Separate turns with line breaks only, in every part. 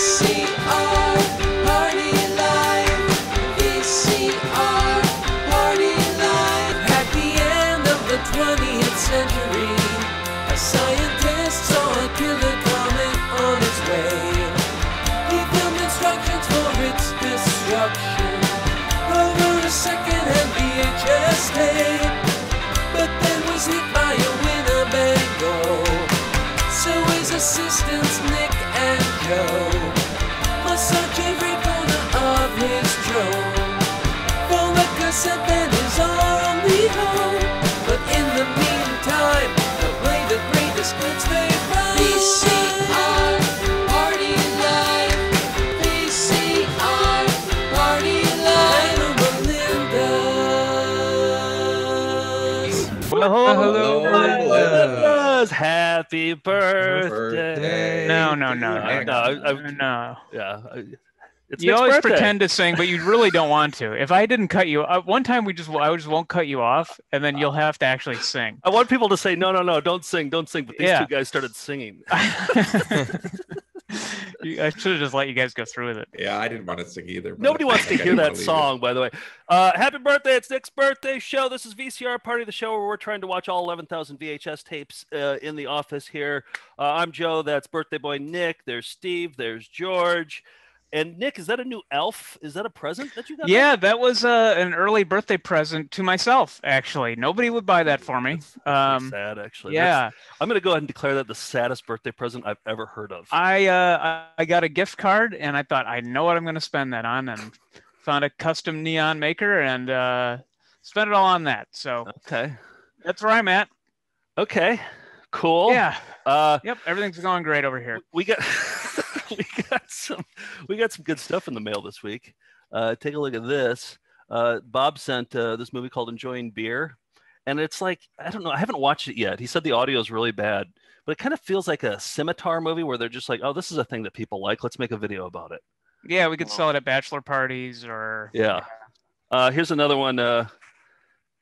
VCR Party. VCR Party. At the end of the 20th century, a scientist saw a killer comet on its way. He filmed instructions for its destruction over a VHS tape, but then was hit by a. So assistants Nick and Joe
Happy birthday.
birthday.
No, no, no, no,
no, I- I-
no.
Yeah. It's
you always
birthday.
pretend to sing, but you really don't want to. If I didn't cut you, uh, one time we just I just won't cut you off, and then you'll have to actually sing.
I want people to say, no, no, no, don't sing, don't sing. But these
Yeah.
two guys started singing.
I should have just let you guys go through with it.
Yeah, I didn't want to sing either.
Nobody wants to hear that
leave it.
song, by the way. Uh, happy birthday. It's Nick's birthday show. This is VCR Party, of the show where we're trying to watch all 11,000 VHS tapes uh, in the office here. Uh, I'm Joe. That's birthday boy Nick. There's Steve. There's George. And Nick, is that a new elf? Is that a present that you got?
Yeah, that was uh, an early birthday present to myself. Actually, nobody would buy that for me.
That's pretty
Um,
sad, actually. That's-
yeah,
I'm going to go ahead and declare that the saddest birthday present I've ever heard of.
I uh, I- I got a gift card, and I thought I know what I'm going to spend that on, and found a custom neon maker and uh, spent it all on that. So
Okay.
that's where I'm at.
Okay. Cool.
Yeah.
Uh,
Yep. Everything's going great over here.
we got we got some we got some good stuff in the mail this week. Uh, take a look at this. Uh, Bob sent uh, this movie called Enjoying Beer, and it's like I don't know. I haven't watched it yet. He said the audio is really bad, but it kind of feels like a Simitar movie where they're just like, "Oh, this is a thing that people like. Let's make a video about it."
Yeah, we could sell it at bachelor parties or
Yeah. Uh, here's another one. Uh,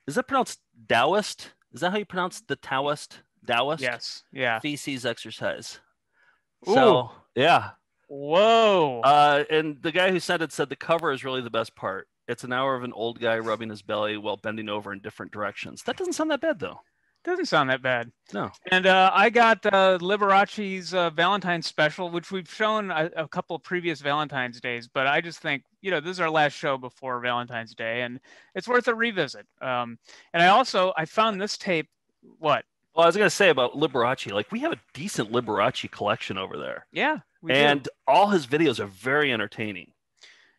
is that pronounced Taoist? Is that how you pronounce the Taoist? Taoist?
yes. Yeah.
Feces exercise.
Ooh.
So yeah,
Whoa.
Uh, and the guy who sent it said the cover is really the best part. It's an hour of an old guy rubbing his belly while bending over in different directions. That doesn't sound that bad, though.
Doesn't sound that bad.
No.
And uh, I got uh, Liberace's uh, Valentine's special, which we've shown a, a couple of previous Valentine's days, but I just think, you know, this is our last show before Valentine's Day, and it's worth a revisit. Um, and I also I found this tape. What?
Well, I was gonna say about Liberace, like we have a decent Liberace collection over there,
Yeah. We do.
and all his videos are very entertaining.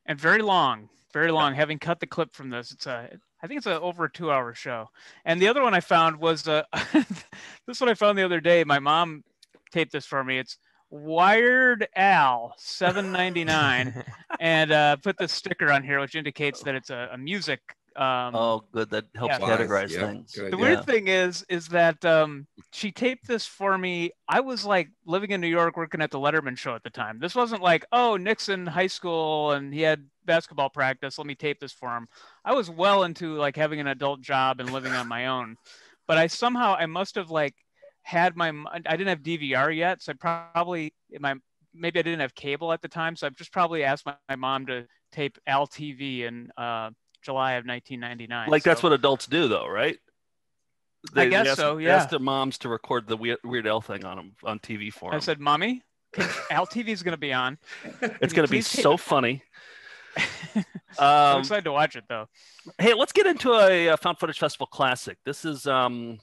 and very long, very long. Having cut the clip from this, it's a, I think it's a over a two-hour show. And the other one I found was uh, this one I found the other day. My mom taped this for me. It's Weird Al, seven ninety nine, and uh, put the sticker on here, which indicates that it's a, a music. Um,
Oh, good. That helps
Yeah.
categorize
Yeah,
things.
good
the
idea.
weird thing is, is that um, she taped this for me. I was like living in New York, working at the Letterman show at the time. This wasn't like, oh, Nixon high school and he had basketball practice. Let me tape this for him. I was well into like having an adult job and living on my own. But I somehow I must have like had my I didn't have DVR yet, so I probably my maybe I didn't have cable at the time, so I've just probably asked my, my mom to tape Al TV in uh, July of 1999.
Like that's what adults do, though, right?
I guess
ask,
so,
they
yeah.
Ask their moms to record the Weird, Weird Al thing on them on TV for them.
I said, "Mommy, Al TV is going to be on.
it's going to be so
it?"
funny.
I'm
Um,
excited to watch it though.
Hey, let's get into a, uh found footage festival classic. This is um,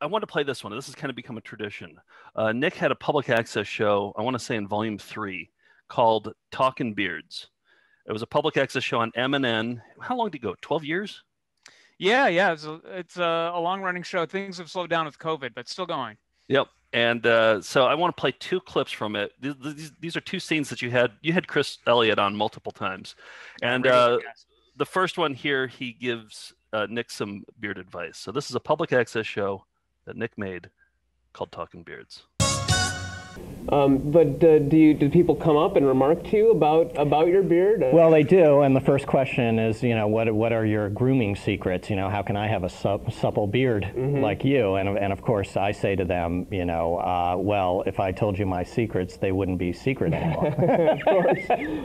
I want to play this one. This has kind of become a tradition. Uh, Nick had a public access show. I want to say in volume three called Talking Beards. It was a public access show on MNN. How long did it go? Twelve years.
Yeah, yeah, it's a, it's a, a long running show. Things have slowed down with COVID, but still going.
Yep. And uh, so I want to play two clips from it. These, these, these are two scenes that you had. You had Chris Elliott on multiple times, and uh, the first one here, he gives uh, Nick some beard advice. So this is a public access show that Nick made called Talking Beards.
Um, but uh, do you do people come up and remark to you about about your beard? Uh,
Well, they do, and the first question is, you know, what what are your grooming secrets? You know, how can I have a sup- supple beard like you? And and of course, I say to them, you know, uh, well, if I told you my secrets, they wouldn't be secret anymore.
of course,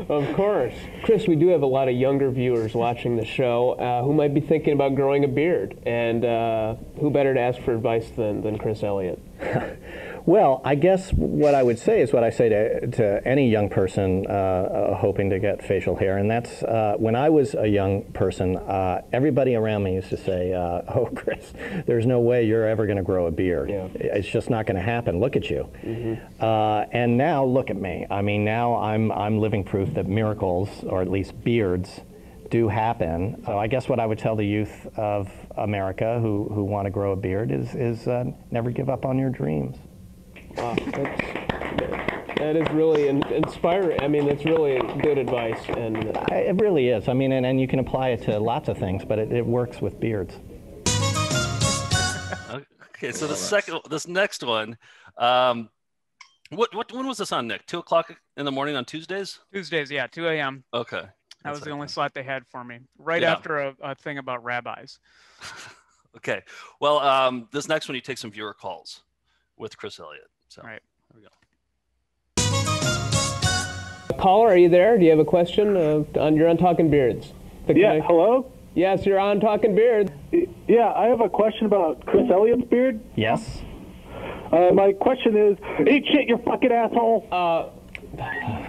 of course. Chris, we do have a lot of younger viewers watching the show uh, who might be thinking about growing a beard, and uh, who better to ask for advice than than Chris Elliott?
Well, I guess what I would say is what I say to, to any young person uh, uh, hoping to get facial hair, and that's uh, when I was a young person, uh, everybody around me used to say, uh, "Oh, Chris, there's no way you're ever going to grow a beard.
Yeah.
It's just not going to happen. Look at you." Uh, and now look at me. I mean, now I'm I'm living proof that miracles, or at least beards, do happen. So I guess what I would tell the youth of America who, who want to grow a beard is is uh, never give up on your dreams.
Wow, that's, that is really inspiring. I mean, that's really good advice, and uh,
It really is. I mean, and, and you can apply it to lots of things, but it, it works with beards.
Okay, so the second, this next one, um, what what when was this on, Nick? Two o'clock in the morning on Tuesdays.
Tuesdays, yeah, 2 a.m.
Okay,
That
That's
was the only
thought.
slot they had for me, right
Yeah.
after a, a thing about rabbis.
Okay, well, um, this next one you take some viewer calls with Chris Elliott. So
Right.
there we go.
caller, are you there? Do you have a question? Uh, on you're on Talking Beards. The
Yeah,
connect-
hello?
Yes, you're on Talking Beards.
Yeah, I have a question about Chris Elliott's beard.
Yes.
Uh, my question is, eat shit, you fucking asshole.
Uh,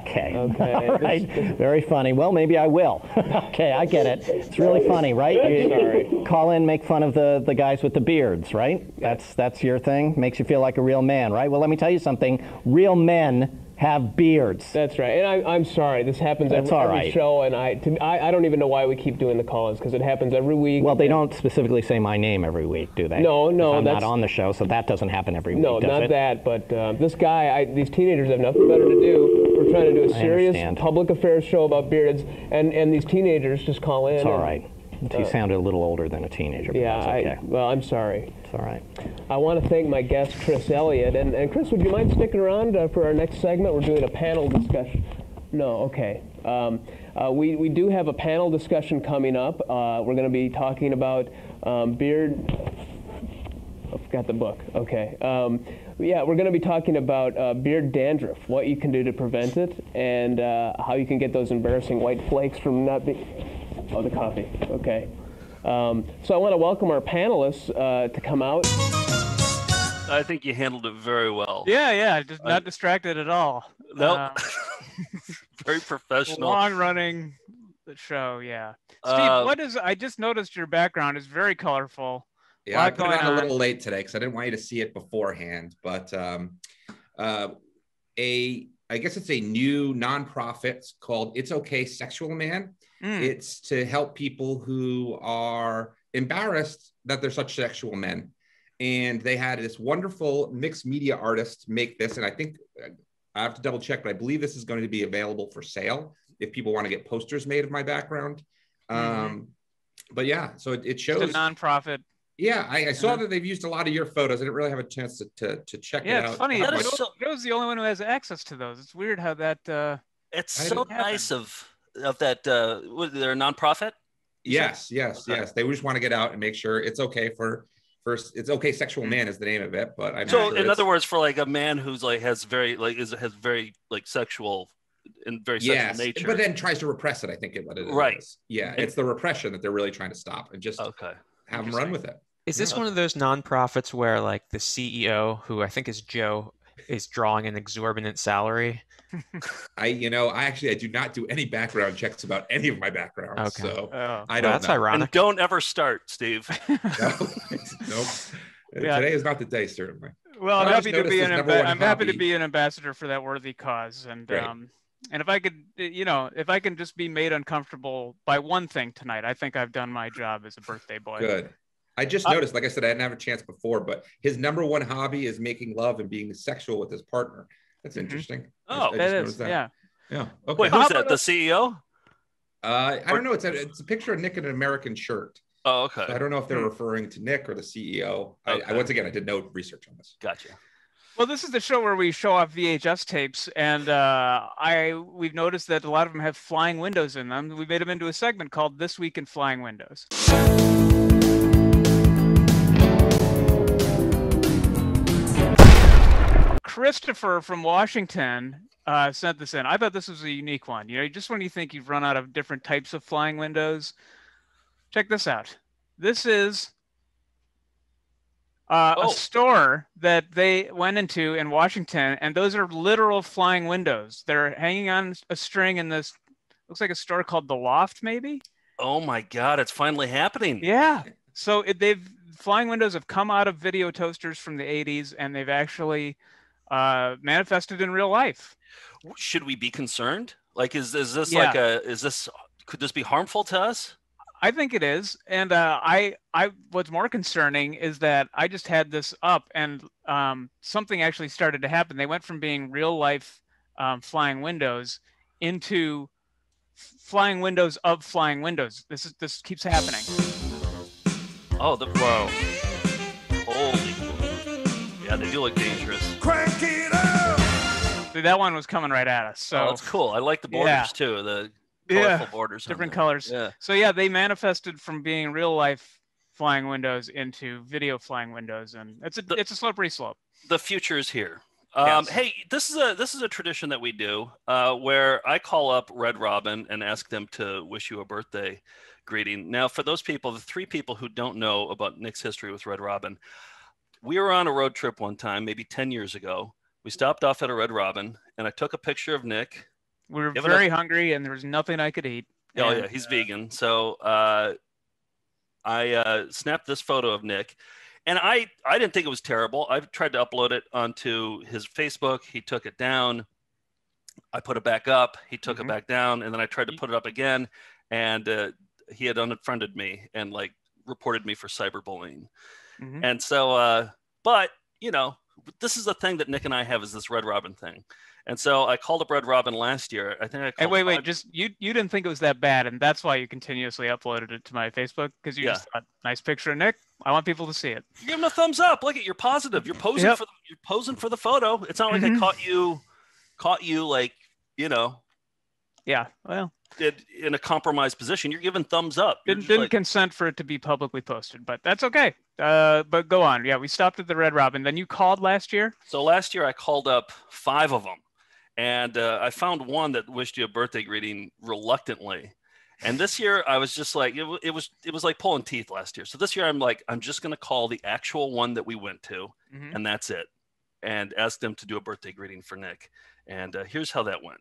Okay.
Okay,
All right. Very funny. Well, maybe I will. okay, I get it. It's really funny, right? You-
Sorry.
Call in, make fun of the, the guys with the beards, right? That's that's your thing. Makes you feel like a real man, right? Well, let me tell you something. Real men have beards.
That's right. And I, I'm sorry. This happens
That's
every,
all
every show, and I, to, I I don't even know why we keep doing the call-ins because it happens every week.
Well, they don't specifically say my name every week, do they?
No, no.
I'm not on the show, so that doesn't happen every
No,
week, No,
not
it?
that. But uh, this guy, I, these teenagers have nothing better to do. We're trying to do a serious public affairs show about beards, and, and these teenagers just call in.
It's all
and-
right. You sounded a little older than a teenager, but
Uh, Yeah,
that's
I,
okay.
well, I'm sorry.
All right.
I want to thank my guest, Chris Elliott. And, and Chris, would you mind sticking around uh, for our next segment? We're doing a panel discussion. No, okay. Um, uh, we, we do have a panel discussion coming up. Uh, we're going to be talking about um, beard. I forgot the book. Okay. Um, yeah, we're going to be talking about uh, beard dandruff, what you can do to prevent it, and uh, how you can get those embarrassing white flakes from not being. Oh, the coffee. Okay. Um, so I want to welcome our panelists uh, to come out.
I think you handled it very well.
Yeah, yeah, just
I-
not distracted at all.
Nope.
Um,
very professional.
long running the show, yeah. Steve,
Uh,
what is? I just noticed your background is very colorful.
Yeah, I
Lot
put it
going
on a little late today because I didn't want you to see it beforehand. But um, uh, a, I guess it's a new nonprofit called It's Okay Sexual Man.
Mm,
It's to help people who are embarrassed that they're such sexual men. And they had this wonderful mixed media artist make this. And I think I have to double check, but I believe this is going to be available for sale if people want to get posters made of my background. Um, but yeah, so it, it
just
shows.
a nonprofit.
Yeah, I, I saw
Yeah.
that they've used a lot of your photos. I didn't really have a chance to to, to check it
Yeah,
out.
it's funny.
That
But-
is
Joe,
so-
the only one who has access to those. It's weird how that. Uh,
It's so nice of of that. Uh, what, they're a nonprofit.
yes, yes,
Okay.
yes. They just want to get out and make sure it's okay for first. It's okay. Sexual man is the name of it, but I'm
So,
sure
in other words, for like a man who's like has very like is has very like sexual and very sexual
yes,
nature.
but then tries to repress it. I think it what it is.
Right.
Yeah,
And-
it's the repression that they're really trying to stop and just
okay.
have them run with it.
Is this
Yeah.
one of those nonprofits where like the CEO, who I think is Joe, is drawing an exorbitant salary?
I, you know, I actually I do not do any background checks about any of my backgrounds,
Okay.
so
oh.
I don't
that's
know.
And don't ever start, Steve.
No, nope.
Yeah.
Today is not the day, certainly.
Well, I'm happy to be an
number
amba-
one
I'm happy to be an ambassador for that worthy cause, and
Great.
um, and if I could, you know, if I can just be made uncomfortable by one thing tonight, I think I've done my job as a birthday boy.
Good. I just
Uh,
noticed, like I said, I didn't have a chance before, but his number one hobby is making love and being sexual with his partner. That's
Mhm.
interesting.
Oh,
I
That
noticed
is, yeah.
Yeah. Okay.
Wait, who's that? The E CEO?
uh, I don't know. It's a, it's a picture of Nick in an American shirt.
Oh,
So I don't know if they're
Hmm.
referring to Nick or the CEO. I, I once again, I did no research on this.
Gotcha.
Well, this is the show where we show off VHS tapes, and uh, I we've noticed that a lot of them have flying windows in them. We made them into a segment called "This Week in Flying Windows." Christopher from Washington uh, sent this in. I thought this was a unique one. You know, just when you think you've run out of different types of flying windows, check this out. This is uh,
Oh.
a store that they went into in Washington, and those are literal flying windows. They're hanging on a string in this. Looks like a store called the Loft, maybe.
Oh my God, it's finally happening.
Yeah. So it, they've flying windows have come out of video toasters from the 80s, and they've actually uh, manifested in real life.
Should we be concerned? Like, is is this
Yeah.
like a? Is this? Could this be harmful to us?
I think it is, and uh, I, I, what's more concerning is that I just had this up, and um, something actually started to happen. They went from being real life um, flying windows into flying windows of flying windows. This is this keeps happening.
Oh, the whoa! Holy! Yeah, they do look dangerous.
See, that one was coming right at us. So
oh, that's cool. I like the borders
Yeah.
too. The
Yeah,
colorful borders.
different
there.
colors.
Yeah.
So yeah, they manifested from being real life flying windows into video flying windows, and it's a
The-
it's a slippery slope.
the future is here. Um,
Yes.
Hey, this is a this is a tradition that we do uh, where I call up Red Robin and ask them to wish you a birthday greeting. Now, for those people, the three people who don't know about Nick's history with Red Robin, we were on a road trip one time, maybe ten years ago. We stopped off at a Red Robin, and I took a picture of Nick.
We were very hungry, and there was nothing I could eat.
Oh
And,
yeah, he's
uh,
vegan. So uh, I uh, snapped this photo of Nick, and I I didn't think it was terrible. I tried to upload it onto his Facebook. He took it down. I put it back up. He took
Mhm.
it back down, and then I tried to put it up again, and uh, he had unfriended me and like reported me for cyberbullying.
Mhm.
And so, uh, but you know, this is the thing that Nick and I have is this Red Robin thing. And so I called up Red Robin last year. I think I called
wait, wait,
five-
just you you didn't think it was that bad, and that's why you continuously uploaded it to my Facebook because you
Yeah.
just thought, nice picture of Nick. I want people to see it.
give him a thumbs up. Look at you're positive. You're posing
Yep.
for the, you're posing for the photo. It's not like I
Mhm.
caught you caught you like you know
Yeah, well,
in a compromised position. You're giving thumbs up. You're
didn't didn't
like,
consent for it to be publicly posted, but that's okay. Uh, but go on. Yeah, we stopped at the Red Robin. Then you called last year.
so last year I called up five of them, and uh, I found one that wished you a birthday greeting reluctantly. And this year I was just like it, it was it was like pulling teeth last year. So this year I'm like I'm just gonna call the actual one that we went to,
Mhm.
and that's it, and ask them to do a birthday greeting for Nick. And uh, here's how that went.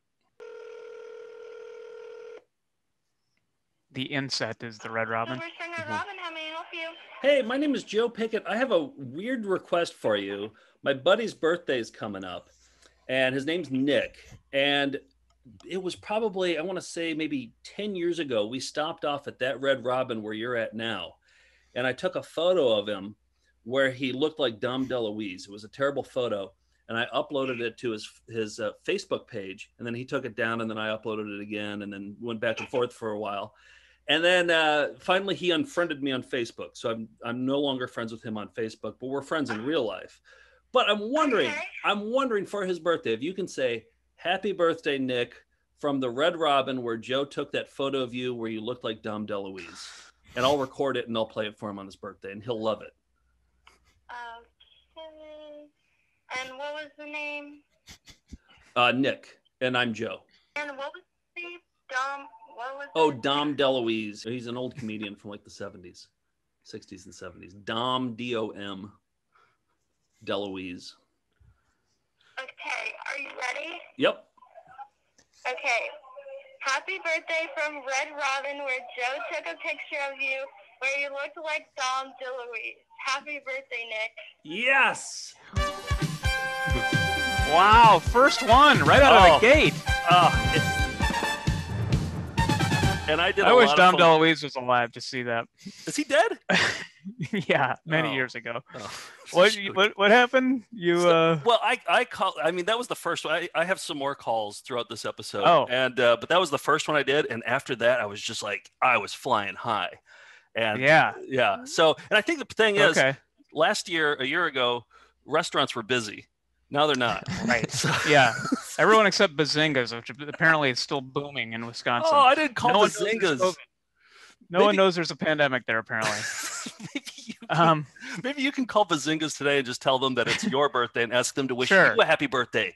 The inset is the Red Robin.
Silver Stringer Robin, how may I help you?
Hey, my name is Joe Pickett. I have a weird request for you. My buddy's birthday is coming up, and his name's Nick. And it was probably, I want to say, maybe 10 years ago, we stopped off at that Red Robin where you're at now. And I took a photo of him where he looked like Dom DeLuise. It was a terrible photo. And I uploaded it to his his uh, Facebook page, and then he took it down, and then I uploaded it again, and then went back and forth for a while. And then uh, finally, he unfriended me on Facebook. So I'm I'm no longer friends with him on Facebook, but we're friends in real life. But I'm wondering,
Okay.
I'm wondering for his birthday if you can say "Happy Birthday, Nick" from the Red Robin, where Joe took that photo of you where you looked like Dom DeLuise, and I'll record it and I'll play it for him on his birthday, and he'll love it.
Okay. And what was the name?
Uh, Nick and I'm Joe.
And what was the Dom? What was
Oh,
the-
Dom DeLuise. He's an old comedian from like the 70s, 60s, and 70s. Dom D O M DeLuise.
Okay, are you ready?
Yep.
Okay. Happy birthday from Red Robin, where Joe took a picture of you where you looked like Dom DeLuise. Happy birthday, Nick.
Yes.
Wow, first one right out
Oh.
of the oh. gate.
Oh, it- and I did.
I wish Dom DeLuise was alive to see that.
Is he dead?
yeah, many
Oh.
years ago.
Oh,
What what what happened? You
So-
uh
Well, I I call. I mean, that was the first one. I, I have some more calls throughout this episode.
Oh.
and uh, but that was the first one I did, and after that, I was just like, I was flying high, and
yeah.
yeah. So, and I think the thing is,
Okay.
last year, a year ago, restaurants were busy, Now they're not.
Right.
So-
Yeah. Everyone except Bazingas, which apparently is still booming in Wisconsin.
Oh, I didn't call
No one
Bazingas.
COVID. No one knows there's a pandemic there, apparently.
maybe, you can,
Um,
maybe you can call Bazingas today and just tell them that it's your birthday and ask them to wish
Sure.
you a happy birthday.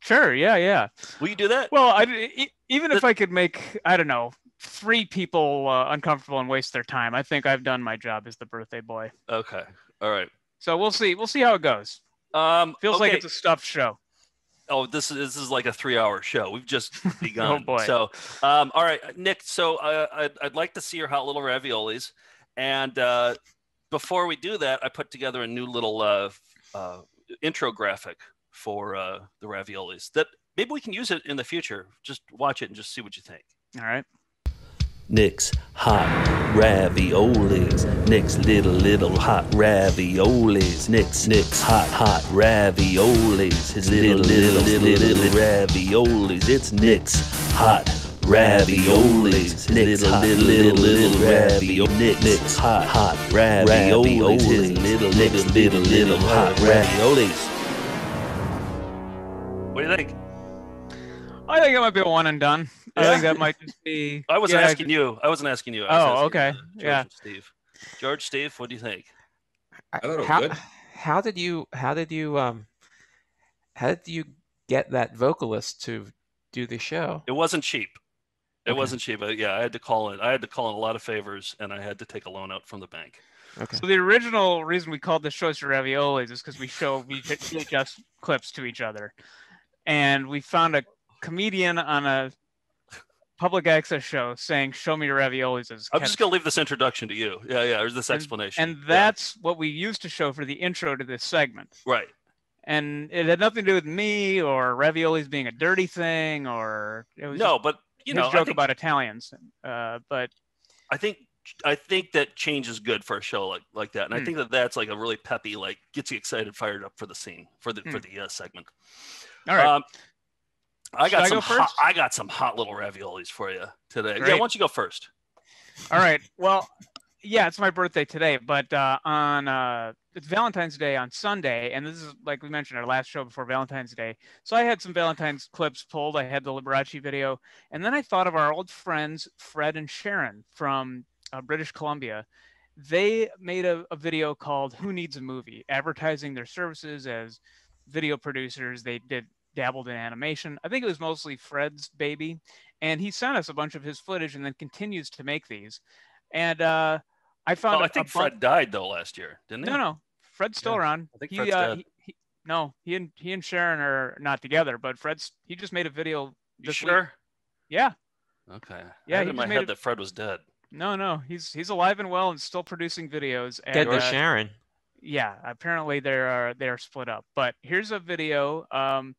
sure. Yeah. Yeah.
Will you do that?
Well, I, even if I could make, I don't know, three people uh, uncomfortable and waste their time, I think I've done my job as the birthday boy.
Okay. All right.
So we'll see. We'll see how it goes.
Um,
Feels like it's a stuffed show.
Oh, this is this is like a three-hour show. We've just begun.
Oh, boy.
So, um, all right, Nick. So, uh, I'd, I'd like to see your hot little raviolis, and uh, before we do that, I put together a new little uh, uh, intro graphic for uh, the raviolis that maybe we can use it in the future. Just watch it and just see what you think.
All right.
Nick's hot raviolis. Nick's little little hot raviolis. Nick's Nick's hot hot raviolis. His little little little little raviolis. It's Nick's hot raviolis. Nick's hot little little raviolis. Nick Nick's hot hot raviolis. His little little little little hot raviolis.
What do you think?
I think it might be a one and done. I think that might just be.
I wasn't
yeah,
asking you. I wasn't asking you. I was
Oh,
asking,
okay.
uh, George
Yeah.
Steve. George, Steve, what do you think?
I thought it was
how,
good.
how did you how did you um how did you get that vocalist to do the show?
It wasn't cheap. It
Okay.
wasn't cheap. Uh, Yeah, I had to call in. I had to call in a lot of favors, and I had to take a loan out from the bank.
Okay.
So the original reason we called the show to raviolis is because we show we VHS clips to each other, and we found a comedian on a public access show saying "Show me your raviolis." As
I'm just gonna leave this introduction to you. Yeah, yeah. There's this explanation.
and
Yeah,
that's what we used to show for the intro to this segment.
right.
And it had nothing to do with me or raviolis being a dirty thing, or it was
No, but you know,
joke
think,
about Italians. Uh, but
I think I think that change is good for a show like like that, and I
Hmm.
think that that's like a really peppy, like gets you excited, fired up for the scene for the for
Hmm.
the uh, segment.
all right,
Um, I got
I
some
go
hot. I got some hot little raviolis for you today. Yeah, why don't you go first?
All right. Well, yeah, it's my birthday today, but uh, on uh, it's Valentine's Day on Sunday, and this is like we mentioned our last show before Valentine's Day. So I had some Valentine's clips pulled. I had the Liberace video, and then I thought of our old friends Fred and Sharon from uh, British Columbia. They made a, a video called "Who Needs a Movie," advertising their services as video producers. They did dabbled in animation. I think it was mostly Fred's baby, and he sent us a bunch of his footage, and then continues to make these. And uh, I found
Oh,
a-
I think
a bun-
Fred died though last year, didn't he?
no, no, Fred's still
Yeah,
around.
I think
he,
Fred's
uh,
dead.
he, he, no, he and he and Sharon are not together, but Fred's he just made a video.
You
this week.
sure?
Yeah,
Okay.
Yeah,
I had
he
in my head
it-
that Fred was dead.
no, no, he's he's alive and well and still producing videos. And,
Get to
uh,
Sharon.
yeah, apparently they're uh, they're split up. But here's a video. Um,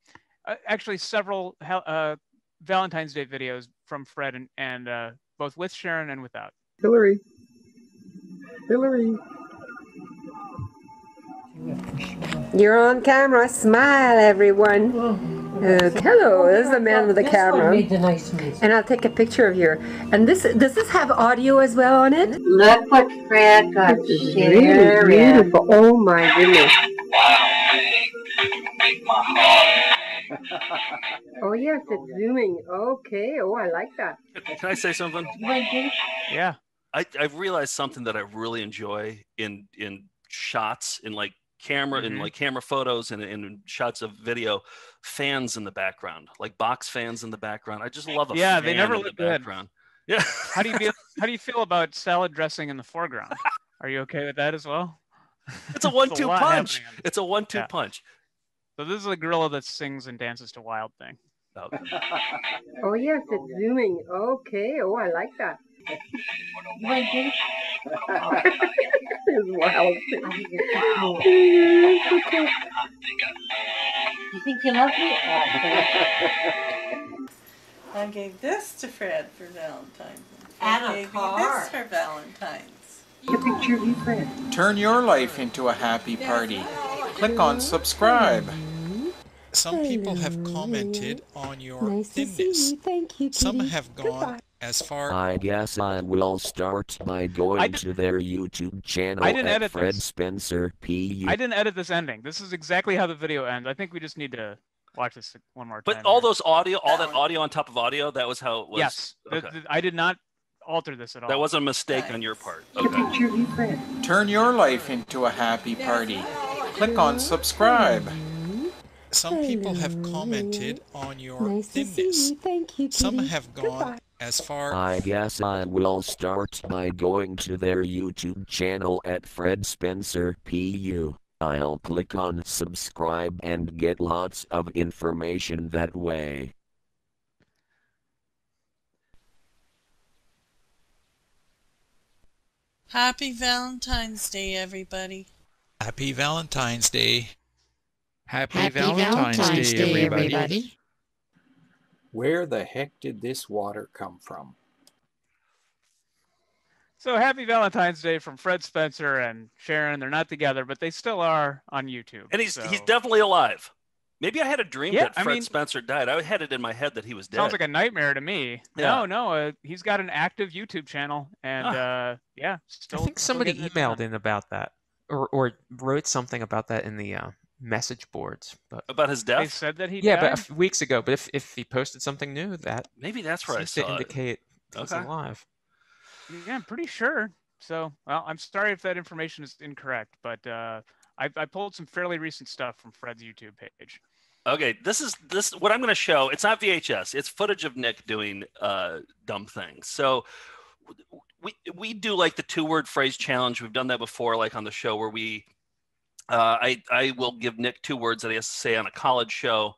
actually, several uh, Valentine's Day videos from Fred and and uh, both with Sharon and without.
Hillary. Hillary.
You're on camera. Smile, everyone. Uh, hello, this is the man with the camera.
made the nice music.
And I'll take a picture of you. And this does this have audio as well on it?
Look what Fred got
This is really
Sharon.
beautiful. Oh my goodness. Oh yes, it's zooming. Okay. Oh, I like that.
Can I say something?
Yeah.
I, I've realized something that I really enjoy in in shots in like camera in
Mhm.
like camera photos and in shots of video fans in the background like box fans in the background i just love a
Yeah, they
fan
never
in the
look good.
background yeah
How do you feel? how do you feel about salad dressing in the foreground? Are you okay with that as well?
it's a one-two
lot
punch it's a one-two
Yeah.
punch
So this is a gorilla that sings and dances to Wild Thing.
Okay.
Oh yes, it's zooming. Okay. Oh, I like that. It's wild.
You think you love me?
I gave this to Fred for Valentine's.
And
I
a
gave
car.
you this for Valentine's.
Your picture of you, Fred.
Turn your life into a happy party. Click on subscribe.
Some people have commented on your
Nice
thinness.
you. Thank you,
Some have gone
Goodbye.
as far
I guess I will start by going to their YouTube channel
I didn't
at
edit
Fred
this.
Spencer PU.
I didn't edit this ending. This is exactly how the video ends. I think we just need to watch this one more time.
But all those audio, all that audio on top of audio, that was how it was.
yes, the- the- I did not alter this at all.
That wasn't a mistake on your part. Okay.
Turn your life into a happy party. Click on subscribe.
some people have commented on your
Nice to see
thinness.
you. Thank you,
Some
Kitty.
have gone as far
I guess I will start by going to their YouTube channel at Fred Spencer PU. I'll click on subscribe and get lots of information that way.
Happy Valentine's Day, everybody.
Happy Valentine's Day.
Happy,
Happy Valentine's Valentine's Day, Day, everybody. everybody.
Where the heck did this water come from?
So happy Valentine's Day from Fred Spencer and Sharon. They're not together, but they still are on YouTube.
And he's
so-
he's definitely alive. Maybe I had a dream
Yeah,
that
I
Fred
mean-
Spencer died. I had it in my head that he was dead.
Sounds like a nightmare to me.
Yeah.
No, no, uh, he's got an active YouTube channel, and
Ah.
uh, yeah, still.
I think somebody emailed in about that, or or wrote something about that in the uh, message boards. But
about his death.
They said that he
yeah, but a
died?
f- weeks ago. But if if he posted something new, that
Maybe that's where I
seems to
saw it.
indicate he's
Okay.
alive.
Yeah, I'm pretty sure. So, well, I'm sorry if that information is incorrect, but uh, I, I pulled some fairly recent stuff from Fred's YouTube page.
Okay, this is this what I'm going to show. It's not VHS. It's footage of Nick doing uh, dumb things. So we we do like the two word phrase challenge. We've done that before, like on the show where we uh, I I will give Nick two words that he has to say on a college show,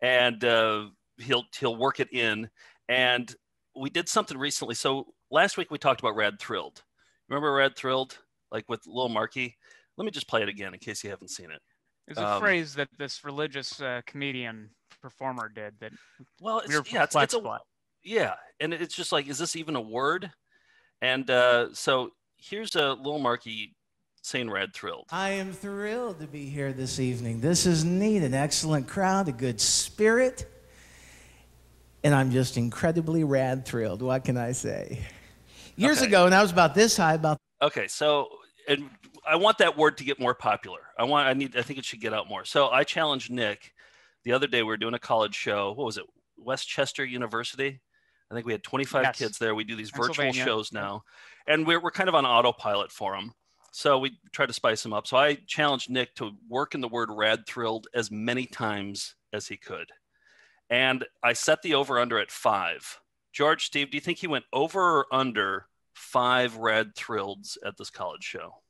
and uh, he'll he'll work it in. And we did something recently. So last week we talked about Rad Thrilled. Remember Rad Thrilled, like with Lil Marky? Let me just play it again in case you haven't seen it.
There's a
Um,
phrase that this religious uh, comedian performer did that
Well, it's,
we
yeah, it's, it's a
by.
yeah, and it's just like, is this even a word? And uh, so here's a little Marky saying "Rad Thrilled."
I am thrilled to be here this evening. This is neat, an excellent crowd, a good spirit, and I'm just incredibly rad thrilled. What can I say? Years
Okay.
ago, and I was about this high, about
Okay, so and I want that word to get more popular. I want, I need, I think it should get out more. So I challenged Nick the other day. We were doing a college show. What was it? Westchester University. I think we had 25
Yes.
kids there. We do these virtual shows now, and we're, we're kind of on autopilot for them. So we try to spice them up. So I challenged Nick to work in the word rad thrilled as many times as he could. And I set the over under at five. George, Steve, do you think he went over or under five rad thrilleds at this college show?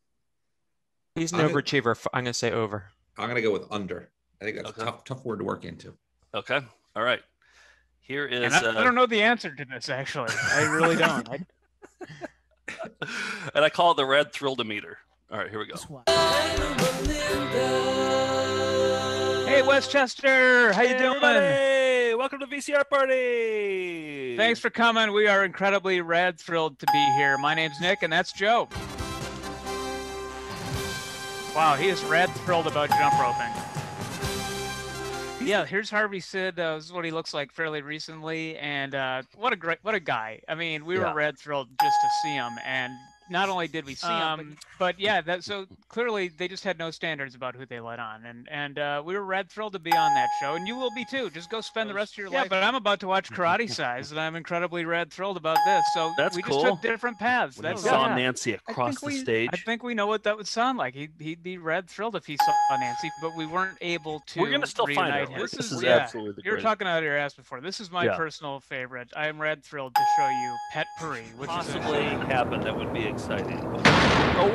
He's an
I think-
overachiever. I'm gonna say over.
I'm gonna go with under. I think that's a tough, tough word to work into.
Okay. All right. Here is.
And I,
uh,
I don't know the answer to this actually. I really don't. I,
and I call it the red thrill-o-meter. All right, here we go.
hey, Westchester, how you
Hey,
doing?
everybody! Welcome to VCR party.
Thanks for coming. We are incredibly rad thrilled to be here. My name's Nick, and that's Joe. Wow, he is rad thrilled about jump roping. Yeah, here's Harvey Sid. Uh, this is what he looks like fairly recently, and uh, what a great, what a guy. I mean, we
Yeah.
were red thrilled just to see him, and not only did we see him, but, but yeah, that so clearly they just had no standards about who they let on, and and uh, we were rad thrilled to be on that show, and you will be too. Just go spend the rest of your life. Yeah, but I'm about to watch Karate Size, and I'm incredibly rad thrilled about this. So
That's
we
cool.
just took different paths.
When
That's
saw
yeah.
Nancy across the
we-
stage.
I think we know what that would sound like. He'd, he'd be red thrilled if he saw Nancy, but we weren't able to.
We're gonna still find
reunite
her.
him.
This
This,
is
is, yeah,
absolutely the
You were talking out of your ass before. This is my
Yeah.
personal favorite. I am red thrilled to show you Pet Puri, which
Possibly
is a,
happen. That would be exciting. Oh,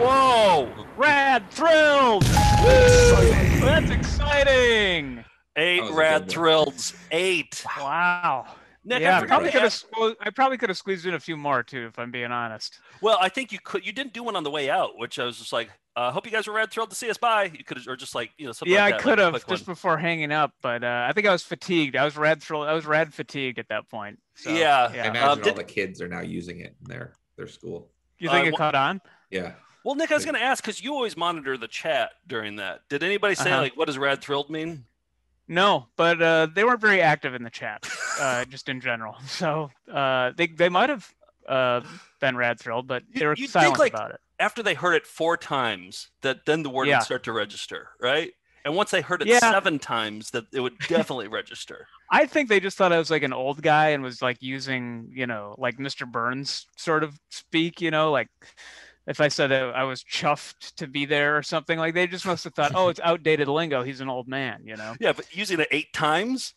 whoa!
rad thrilled. Woo! That's exciting.
Eight
That
rad thrills. Eight.
Wow.
Nick, I
yeah, I probably could have. I probably could have squeezed in a few more too, if I'm being honest.
Well, I think you could. You didn't do one on the way out, which I was just like, uh, "Hope you guys were rad thrilled to see us." Bye. You could, have or just like you know, something
yeah,
like
I
that,
could
like
have just
one.
before hanging up, but uh, I think I was fatigued. I was rad thrilled. I was rad fatigued at that point. So,
Yeah.
I imagine
Um,
all
did-
the kids are now using it in their their school.
You think
Uh,
it
wh-
caught on?
Yeah.
Well, Nick, I was going to ask because you always monitor the chat during that. Did anybody say
Uh-huh.
like, "What does rad thrilled mean"?
No, but uh, they weren't very active in the chat, uh, just in general. So uh, they they might have uh, been rad thrilled, but they were
You'd
silent
think like
about it.
after they heard it four times, that then the word
Yeah.
would start to register, right? And once they heard it
Yeah.
seven times, that it would definitely register.
I think they just thought I was like an old guy and was like using, you know, like Mr. Burns sort of speak, you know, like if I said that I was chuffed to be there or something, like they just must have thought, oh, it's outdated lingo. He's an old man, you know?
Yeah, but using it eight times,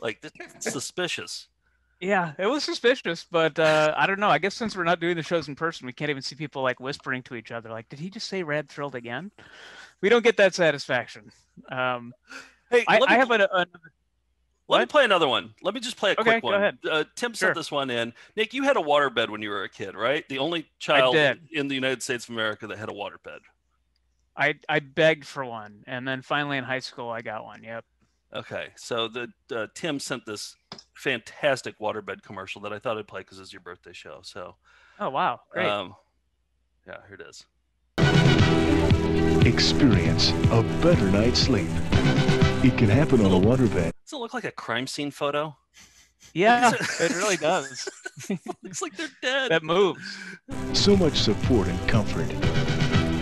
like that's suspicious.
Yeah, it was suspicious, but uh, I don't know. I guess since we're not doing the shows in person, we can't even see people like whispering to each other, like, "Did he just say rad thrilled again?" We don't get that satisfaction. Um,
Hey,
I, I have
pl-
a, a
Let me play another one. Let me just play a
Okay,
quick
go
one.
ahead.
Uh, Tim
Sure.
sent this one in. Nick, you had a waterbed when you were a kid, right? The only child in the United States of America that had a waterbed.
I I begged for one, and then finally in high school I got one. Yep.
Okay, so the uh, Tim sent this fantastic waterbed commercial that I thought I'd play because it's your birthday show. So,
Oh wow, great.
um, yeah, here it is.
Experience a better night's sleep. It can happen on a waterbed.
Does it look like a crime scene photo?
yeah, it really does.
Looks like they're dead.
that moves.
So much support and comfort.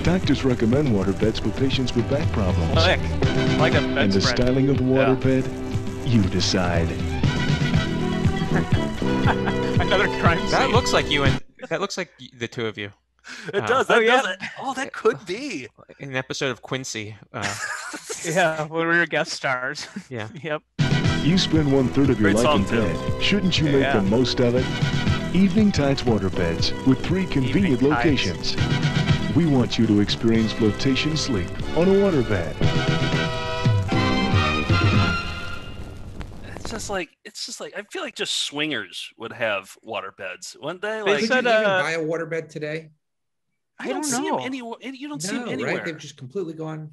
Doctors recommend waterbeds for patients with back problems.
Oh, Click, like a bed
and the
bedspread.
styling of the waterbed, you decide.
Another crime scene.
That looks like you and that looks like the two of you.
It
Uh,
does.
oh,
That
yeah.
does. Oh, that could be.
An episode of Quincy. Uh,
yeah, when we were guest stars.
Yeah.
yep.
You spend one third of your
Great
life in
song, too.
bed. Shouldn't you make
Yeah.
the most of it? Evening Tides Waterbeds with three convenient
Evening Tides.
locations. We want you to experience flotation sleep on a waterbed.
It's just like it's just like I feel like just swingers would have water beds, wouldn't they?
They
Like
Could
said,
you even
uh,
buy a waterbed today?
You
I
don't
don't
see
know.
them any. You don't see
No,
them anywhere.
right? They've just completely gone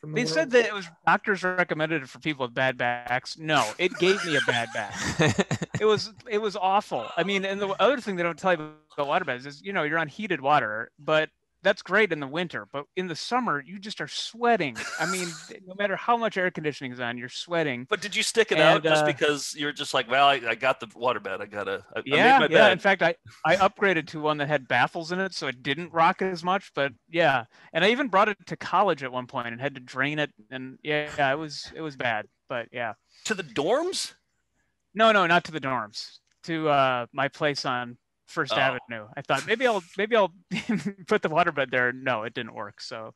from the
They
world.
said that it was doctors recommended it for people with bad backs. No, it gave me a bad back. it was it was awful. I mean, and the other thing they don't tell you about water beds is you know you're on heated water, but that's great in the winter. But in the summer, you just are sweating. I mean, no matter how much air conditioning is on, you're sweating.
But did you stick it out just
uh,
because you're just like, well, I, I got the water bed. I gotta. I, I
Yeah,
my
yeah.
bed.
In fact, I I upgraded to one that had baffles in it, so it didn't rock as much. But yeah, and I even brought it to college at one point and had to drain it, and yeah, yeah it was it was bad. But yeah,
to the dorms.
no, no, not to the dorms, to uh, my place on First
Oh.
Avenue. I thought maybe I'll maybe I'll put the waterbed there. No, it didn't work. So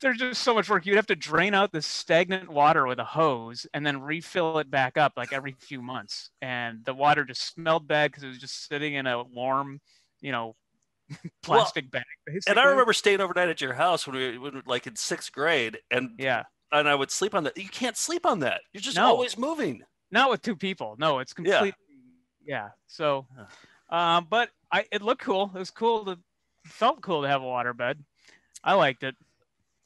there's just so much work. You'd have to drain out the stagnant water with a hose and then refill it back up like every few months. And the water just smelled bad because it was just sitting in a warm, you know, plastic bag.
And I remember staying overnight at your house when we when, we- like in sixth grade, and
Yeah.
and I would sleep on that. You can't sleep on that. You're just
No.
always moving.
Not with two people. No, it's
Yeah.
completely. Yeah. So, um, but I it looked cool. It was cool to felt cool to have a waterbed. I liked it.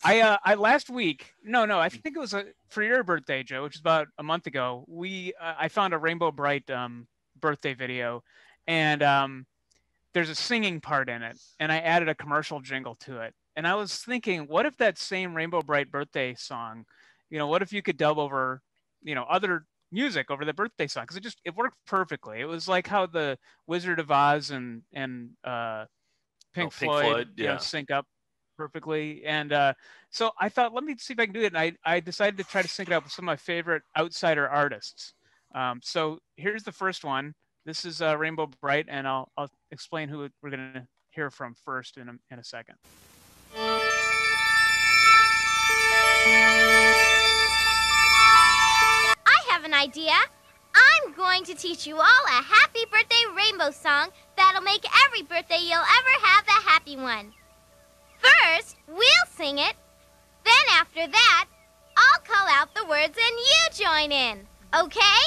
I uh I last week no no I think it was a, for your birthday Joe which is about a month ago we uh, I found a Rainbow Brite um birthday video and um there's a singing part in it and I added a commercial jingle to it and I was thinking what if that same Rainbow Brite birthday song you know what if you could dub over you know other music over the birthday song because it just it worked perfectly it was like how the Wizard of Oz and and uh Pink,
Oh, Pink
Floyd,
Floyd,
you know,
yeah.
sync up perfectly. And uh, so I thought, let me see if I can do it. And I, I decided to try to sync it up with some of my favorite outsider artists. Um, so here's the first one. This is uh, Rainbow Brite, and I'll, I'll explain who we're going to hear from first in a, in a second.
Idea. I'm going to teach you all a happy birthday rainbow song that'll make every birthday you'll ever have a happy one. First, we'll sing it. Then after that, I'll call out the words and you join in. Okay?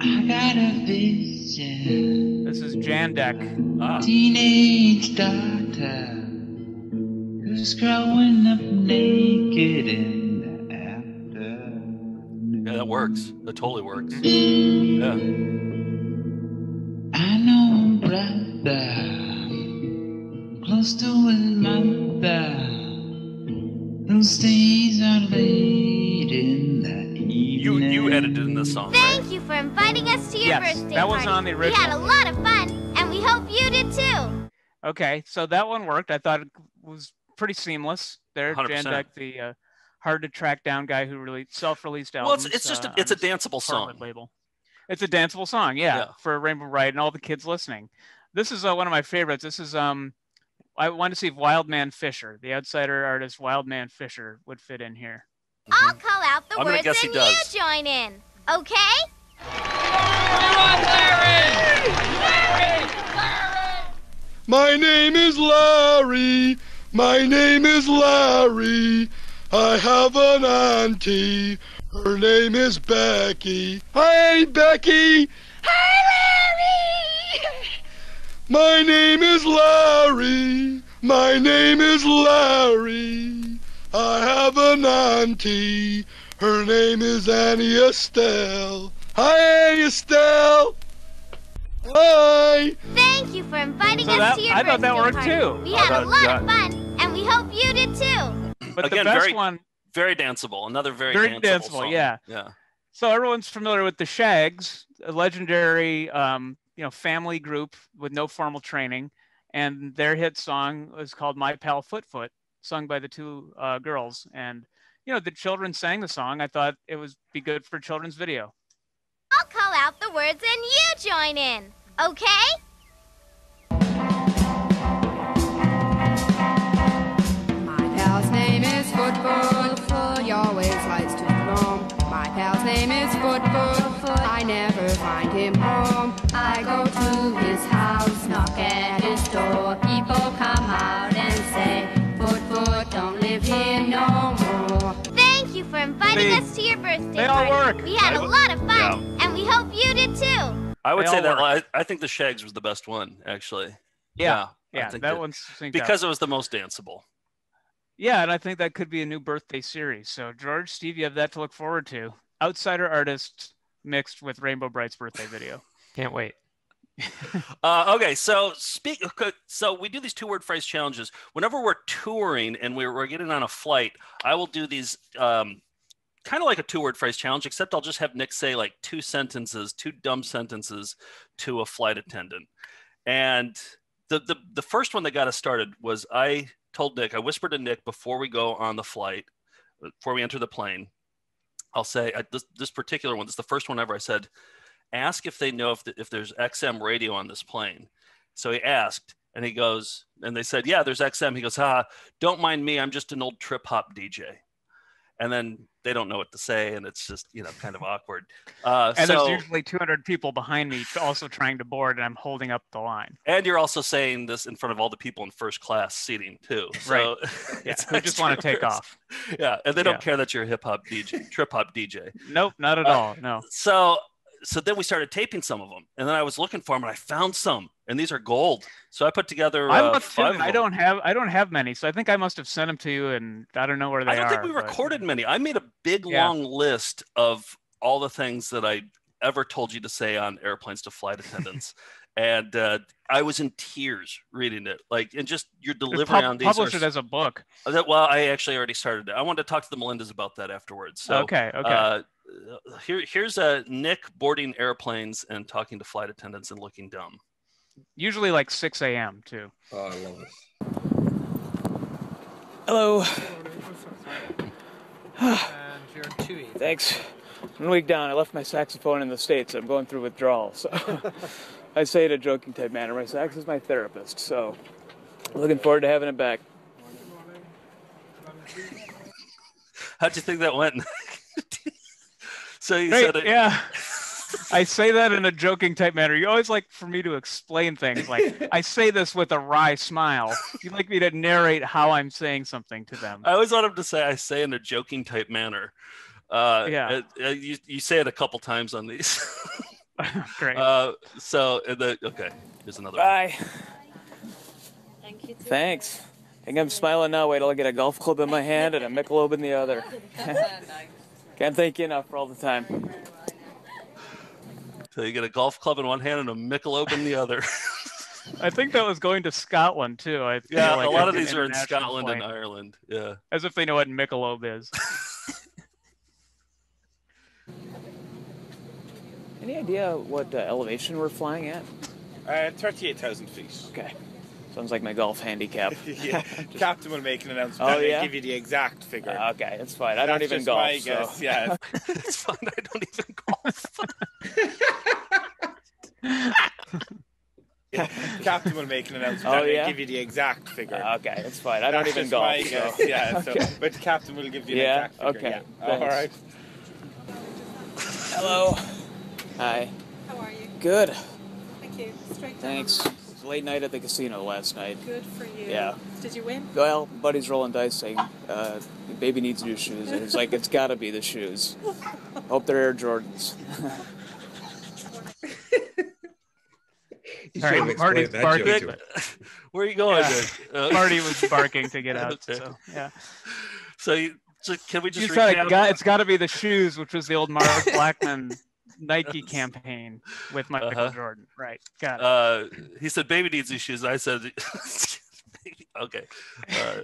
I got a vision.
This is Jandek.
Ah.
Teenage daughter who's growing up naked in the afternoon.
Yeah, that works. That totally works. Yeah.
I know a brother close to his mother
stays out late in the evening.
You you edited in this song.
Thank you for inviting us to your
Yes,
birthday
that was
party.
on the original.
We had a lot of fun, and we hope you did too.
Okay, so that one worked. I thought it was pretty seamless. There,
100%.
Jandek, the uh, hard to track down guy who really self-released
Well,
albums.
it's it's just
uh,
a, it's a danceable
Parliament
song.
label. It's a danceable song, yeah,
Yeah.
for Rainbow Ride and all the kids listening. This is uh, one of my favorites. This is um, I wanted to see if Wild Man Fischer, the outsider artist Wild Man Fischer, would fit in here.
I'll call out the
I'm gonna
words
guess he
and
does.
you join in. Okay? Larry! Larry! Larry!
My name is Larry. My name is Larry. I have an auntie. Her name is Becky. Hi, Becky. Hi, Larry. My name is Larry. My name is Larry. I have an auntie. Her name is Annie Estelle. Hi, Annie Estelle. Hi.
Thank you for inviting
So
us
that-
to your
I thought that
birthday
worked
party.
too.
We
I
had
thought
a lot
got-
of fun, and we hope you did too.
But
Again,
the best
very
one,
very danceable. Another very,
Very
danceable,
danceable,
song.
yeah.
Yeah.
so everyone's familiar with the Shags, a legendary, um, you know, family group with no formal training, and their hit song was called "My Pal Foot Foot," sung by the two uh, girls. And you know, the children sang the song. I thought it would be good for children's video.
I'll call out the words and you join in. Okay?
My pal's name is Foot Foot Foot. He always likes to roam. My pal's name is Foot Foot Foot. I never find him home. I go to his house, knock at his door.
Inviting
They-
us to your birthday
they all
party.
work.
We had a lot of fun, and we hope you did too.
I would
They
say
all
that. I, I think the Shags was the best one actually.
Yeah,
I
yeah,
think
that one's synced up.
because it was the most danceable.
Yeah, and I think that could be a new birthday series. So George, Steve, you have that to look forward to. Outsider artist mixed with Rainbow Brite's birthday video.
Can't wait.
Uh, okay, so speak. okay, So we do these two-word phrase challenges. Whenever we're touring and we're, we're getting on a flight, I will do these um, kind of like a two-word phrase challenge, except I'll just have Nick say like two sentences, two dumb sentences to a flight attendant. And the the the first one that got us started was I told Nick, I whispered to Nick before we go on the flight, before we enter the plane. I'll say uh, this this particular one. This is the first one ever. I said, ask if they know if, the, if there's XM radio on this plane. So he asked, and he goes, and they said, yeah, there's XM. He goes, ah, don't mind me. I'm just an old trip hop DJ. And then they don't know what to say, and it's just you know kind of awkward. Uh,
And
so,
there's usually 200 people behind me also trying to board, and I'm holding up the line.
and you're also saying this in front of all the people in first class seating too. So
Right. Yeah,
it's
who just want to take off.
Yeah, and they don't care that you're a hip hop DJ, trip hop DJ.
Nope, not at
Uh,
all. No.
So so then we started taping some of them, and then I was looking for them, and I found some, and these are gold. So I put together
I
uh,
looked too.
five. of
I don't have I don't have many, so I think I must have sent them to you, and I don't know where they are.
I don't
are.
think we
but-
recorded many. I made a big
Yeah.
long list of all the things that I ever told you to say on airplanes to flight attendants. and uh, I was in tears reading it. Like, and just your delivery
pub-
on these.
publish
are
it as a book.
Uh, that- well, I actually already started it. I wanted to talk to the Melindas about that afterwards. So,
Okay, okay.
Uh, here, here's a Nick boarding airplanes and talking to flight attendants and looking dumb.
Usually like 6 a.m. too.
Oh, I love this.
Hello. Thanks. One week down, I left my saxophone in the States. I'm going through withdrawal. So I say it in a joking type manner. My sax is my therapist, so looking forward to having it back.
How'd you think that went? so you
Great,
said it.
yeah. I say that in a joking type manner. You always like for me to explain things. Like I say this with a wry smile. You'd like me to narrate how I'm saying something to them.
I always want them to say I say in a joking type manner. Uh,
Yeah.
uh, uh, you, you say it a couple times on these.
Great.
Uh, so the okay, here's another. one.
Bye. Thanks. I think I'm smiling now. Wait till I get a golf club in my hand and a Michelob in the other. Can't thank you enough for all the time.
So you get a golf club in one hand and a Michelob in the other.
I think that was going to Scotland too. I feel
Yeah,
like
a lot of these are in
international
Scotland and. Ireland. Yeah.
As if they know what Michelob is. Any idea what uh, elevation we're flying at?
Uh, 38,000 feet.
Okay. Sounds like my golf handicap.
yeah. Captain will make an announcement.
Oh,
and
yeah?
give you the exact figure.
Uh, okay, it's fine. I don't even
just
golf.
my
so-
guess, yeah.
it's fine. I don't even golf.
Yeah. Captain will make an announcement.
Oh,
and
yeah?
give you the exact figure.
Uh, okay, it's fine. I don't
That's
even
just
golf.
my
so-
guess, yeah. So,
Okay.
but Captain will give you the
Yeah,
exact figure.
okay,
Yeah. All
thanks.
right.
Hello. Hi.
How are you?
Good.
Thank you. Straight down.
Thanks. It was late night at the casino last night.
Good for you.
Yeah.
Did you win?
Well, buddy's rolling dice saying, uh, baby needs new shoes. And he's like, it's gotta be the shoes. Hope they're Air Jordans.
You
All
should
right, Marty's barking.
to him.
Where are you going?
Yeah.
Nick? Uh,
Marty was barking to get out. So, yeah.
So, you, so can we just
You said
recap?
it got, it's got to be the shoes, which was the old Mars Blackmon Nike campaign with Michael
Uh-huh.
Jordan. Right. Got it.
Uh, he said baby needs new shoes. I said, okay, uh,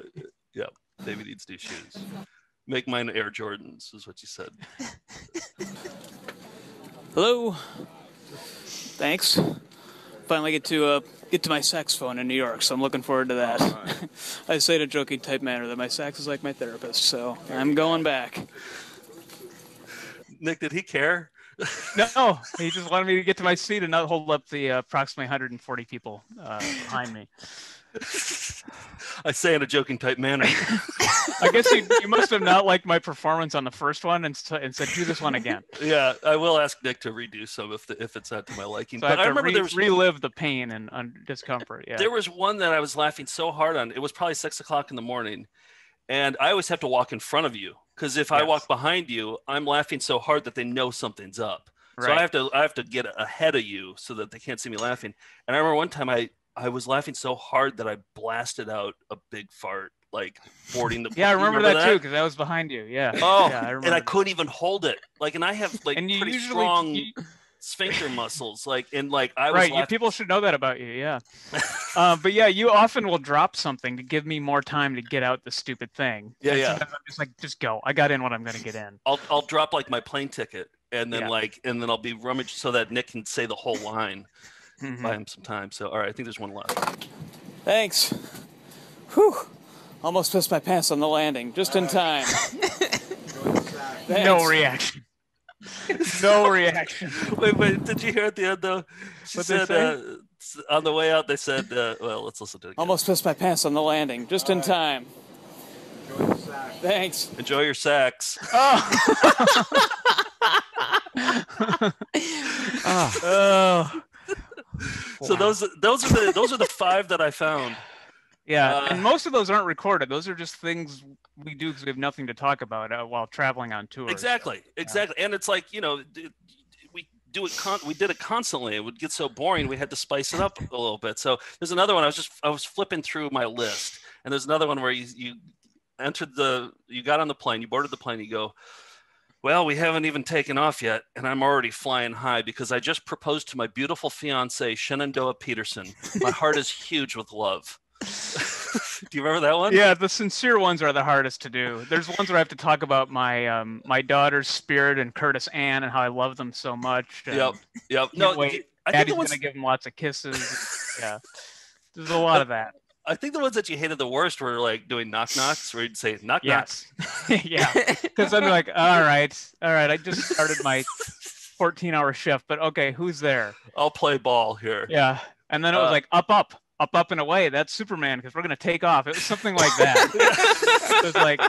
yeah, baby needs new shoes. Make mine Air Jordans is what you said.
Hello. Thanks. Finally get to uh, get to my saxophone in New York, so I'm looking forward to that. I say in a joking type manner that my sax is like my therapist, so I'm going back.
Nick, did he care?
No, he just wanted me to get to my seat and not hold up the uh, approximately 140 people uh, behind me.
I say in a joking type manner.
I guess you, you must have not liked my performance on the first one and, and said, do this one again.
yeah, I will ask Nick to redo some if the, if it's not to my liking.
So
but
I
I remember
re-
there was
relive the pain and un- discomfort. Yeah.
There was one that I was laughing so hard on. It was probably six o'clock in the morning, and I always have to walk in front of you because if I walk behind you, I'm laughing so hard that they know something's up. So I have to I have to get ahead of you so that they can't see me laughing. And I remember one time I I was laughing so hard that I blasted out a big fart like boarding the.
yeah, I
you
remember, that, too because I was behind you. Yeah.
Oh,
yeah, I remember.
and I couldn't even hold it. Like, and I have like pretty
usually-
strong
you-
sphincter muscles. Like, and like I was
right,
laughing-
people should know that about you. Yeah. uh, but yeah, you often will drop something to give me more time to get out the stupid thing.
Yeah,
And
yeah.
I'm just like, just go. I got in what I'm going to get in.
I'll I'll drop like my plane ticket and then
Yeah.
like and then I'll be rummaged so that Nick can say the whole line.
Mhm.
Buy him some time. So all right, I think there's one left.
Thanks. Whew. Almost pissed my pants on the landing, just in time. no reaction. no reaction.
Wait, wait, did you hear at the end though? She
What'd
said uh, on the way out they said uh, well let's listen to it. Again.
Almost pissed my pants on the landing, just in time. Thanks.
Enjoy your sex.
Oh.
So those those are the those are the five that I found.
Yeah,
Uh,
and most of those aren't recorded. Those are just things we do because we have nothing to talk about uh, while traveling on tour.
Exactly, exactly, and it's like you know, we do it. Con- we did it constantly. It would get so boring. We had to spice it up a little bit. So there's another one. I was just I was flipping through my list, and there's another one where you you entered the you got on the plane, you boarded the plane, you go. Well, we haven't even taken off yet, and I'm already flying high because I just proposed to my beautiful fiance, Shenandoah Peterson. My heart is huge with love. do you remember that one?
Yeah, the sincere ones are the hardest to do. There's ones where I have to talk about my um, my daughter's spirit and Curtis Ann and how I love them so much.
Yep. Yep. No,
wait.
I think
Daddy's
the ones
gonna give him lots of kisses. yeah, there's a lot of that.
I think the ones that you hated the worst were like doing knock knocks, where you'd say knock
Yes.
knock.
yeah, because I'm like, all right, all right. I just started my 14 hour shift, but okay, who's there?
I'll play ball here.
Yeah, and then it was
Uh,
like up, up, up, up and away. That's Superman because we're gonna take off. It was something like that. it was like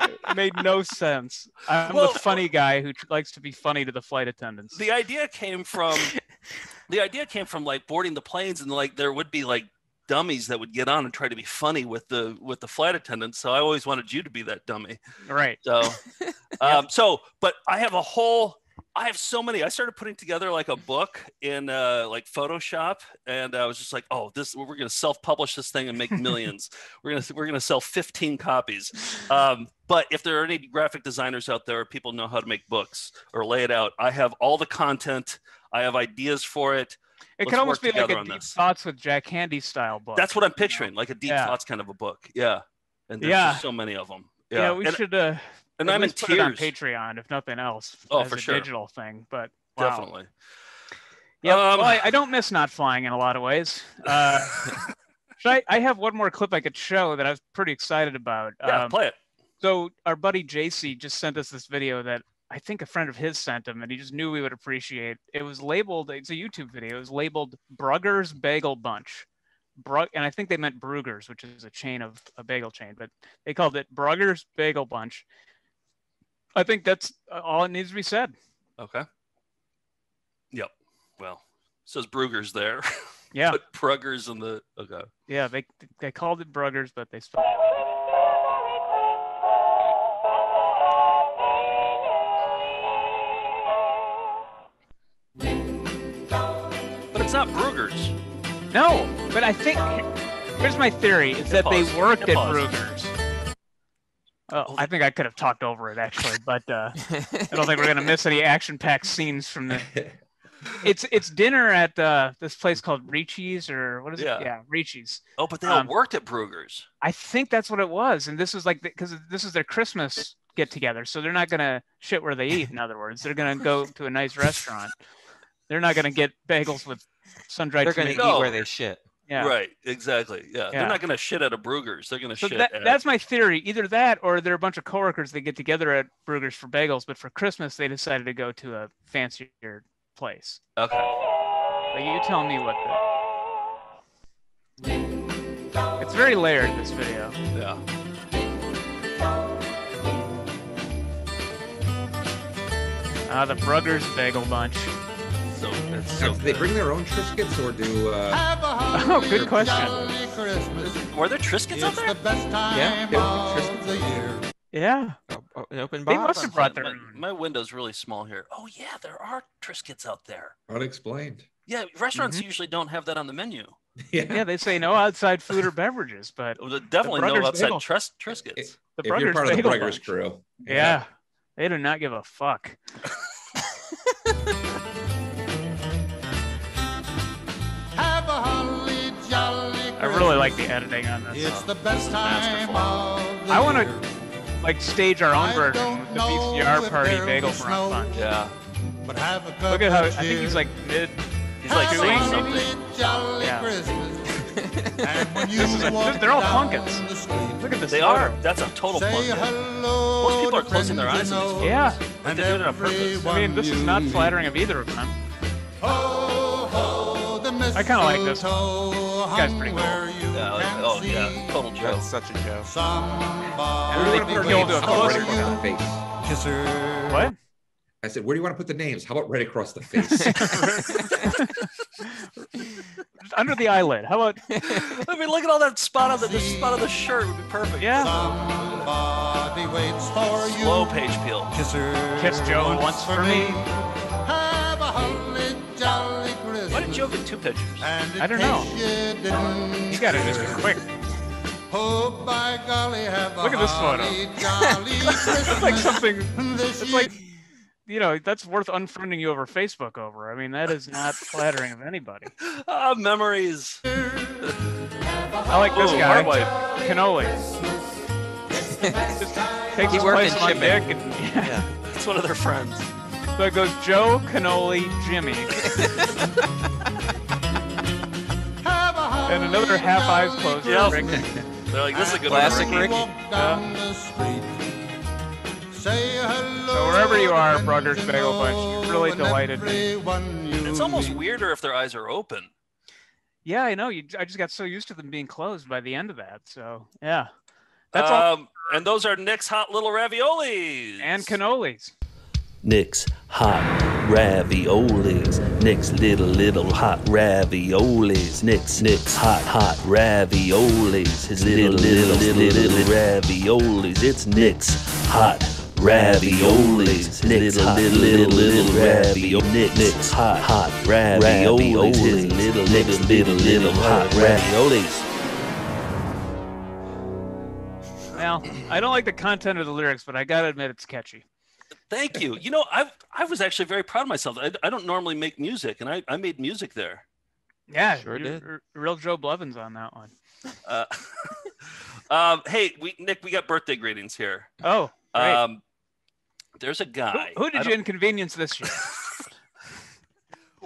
it made no sense. I'm
Well-
the funny guy who tr- likes to be funny to the flight attendants.
The idea came from the idea came from like boarding the planes and like there would be like dummies that would get on and try to be funny with the with the flight attendants. So I always wanted you to be that dummy.
Right.
So um so but I have a whole I have so many. I started putting together like a book in uh, like Photoshop, and I was just like, "Oh, this we're gonna self-publish this thing and make millions. we're gonna we're gonna sell 15 copies." Um, but if there are any graphic designers out there, people know how to make books or lay it out, I have all the content. I have ideas for it.
It
Let's
could almost be like a deep
this.
thoughts with Jack Handey style book.
That's what I'm picturing, like a deep
Yeah.
thoughts kind of a book. Yeah, and there's
Yeah.
just so many of them.
Yeah,
Yeah,
we
and,
should. Uh,
and I'm in
put it on
tears.
Patreon, if nothing else.
Oh,
as
for
a
sure.
digital thing, but wow.
Definitely.
Yeah,
Um,
well, I, I don't miss not flying in a lot of ways. Uh, I, I have one more clip I could show that I was pretty excited about.
Yeah, play it.
So our buddy JC just sent us this video that I think a friend of his sent him, and he just knew we would appreciate. It was labeled. It's a YouTube video. It was labeled Brugger's Bagel Bunch. Brug, and I think they meant Brugger's, which is a chain of a bagel chain, but they called it Brugger's Bagel Bunch. I think that's uh, all it needs to be said.
Okay. Yep. Well, says Brugger's there.
Yeah.
Put Brugger's in the okay.
Yeah, they they called it Bruggers, but they spelled.
But it's not Brugger's.
No, but I think here's my theory: is that they worked at
pause.
Bruegger's. Oh, I think I could have talked over it actually, but uh, I don't think we're gonna miss any action-packed scenes from the. It's it's dinner at uh, this place called Ricci's or what is
Yeah.
it? Yeah, Ricci's.
Oh, but they all
Um,
worked at Brugger's.
I think that's what it was, and this was like because this is their Christmas get together, so they're not gonna shit where they eat. In other words, they're gonna go to a nice restaurant. They're not gonna get bagels with sun-dried
They're gonna
tomatoes.
eat where they shit.
Yeah.
Right. Exactly. Yeah.
Yeah.
They're not going to shit at a Brugger's. They're going to
So
shit
that,
at.
that's my theory. Either that, or they're a bunch of coworkers that get together at Brugger's for bagels, but for Christmas they decided to go to a fancier place.
Okay.
But you tell me what the. It's very layered. This video.
Yeah.
Uh, the Bruggers Bagel Bunch.
So it's
Now, do they bring their own Triscuits or do? Uh,
Oh, good question.
Were there Triscuits out there?
Yeah.
Triscuits?
Yeah.
Oh, an open
They must have brought their
My, my window's really small here. Oh yeah, there are Triscuits out there.
Unexplained.
Yeah, restaurants
Mm-hmm.
usually don't have that on the menu.
Yeah, they say no outside food or beverages, but
Oh, there Definitely no outside
Bagel-
Tris- Triscuits.
the
if you're
Bruggers
part of the Bruggers
Bunch.
crew.
Yeah. They do not give a fuck. really like the editing on this.
It's the best time of the
I want to like stage our own version with the VCR party bagel front bunch.
Yeah.
But have a cup
Look at how I think he's like mid.
He's like
Have
saying something.
jolly
Yeah.
Christmas. and when you
This is a- they're all
down
pumpkins.
the
Look at this.
They
photo.
are. That's a total
say
pumpkin.
hello
Most people are closing their eyes in
you
these.
Yeah.
Like they do it on purpose.
I mean, this is not flattering of either of them.
Ho, ho, the
I kinda like this one. guy's pretty
hung where
Yeah, oh yeah, total joke.
That's such a joke.
Really
Where do you want
to a
to put
closer
right across the face?
kiss her.
What?
I said, where do you want to put the names? How about right across the face?
Just under the eyelid. How about?
I mean, look at all that spot on the, the spot on the shirt would be perfect.
Yeah.
Somebody waits for you.
Slow page peel.
Kiss her.
Kiss Joe once for me.
Have a holly jolly Christmas.
Why did Joe get two pictures?
And
I don't know.
you
got it just
hear,
quick.
Oh, by golly, have a
Look at this photo.
holly jolly
It's like something. It's like, you know, that's worth unfriending you over Facebook over. I mean, that is not flattering of anybody.
Ah, memories.
I like this
Ooh,
guy,
hard.
Cannoli. Takes
He
his
worked
place
in
on
shipping.
Dick, and yeah.
Yeah.
It's one of their friends.
So it goes Joe, Cannoli, Jimmy,
have a holly
and another half eyes closed. for
Yep.
Rick.
They're like, this is a good
Classic
one.
Ricky.
walk down the street. Say hello.
So wherever you are,
to
Bruggers Bagel Bunch, you really delighted me.
It's almost weirder if their eyes are open.
Yeah, I know. You, I just got so used to them being closed by the end of that. So yeah, that's all.
Um, and those are Nick's hot little raviolis.
And cannolis.
Nick's hot raviolis. Nick's little little hot raviolis. Nick's Nick's hot hot raviolis. His little little little little raviolis. It's Nick's hot raviolis. Nick's hot little little raviolis. Nick Nick's hot hot raviolis. His little little little little hot raviolis.
Well, I don't like the content of the lyrics, but I gotta admit it's catchy.
Thank you. You know, I I was actually very proud of myself. I, I don't normally make music, and I, I made music there.
Yeah,
Sure
you-
did.
r- real Joe Blevins on that one.
Uh, um, hey, we, Nick, we got birthday greetings here.
Oh, great.
Um, there's a guy.
Who
I
did you inconvenience this year?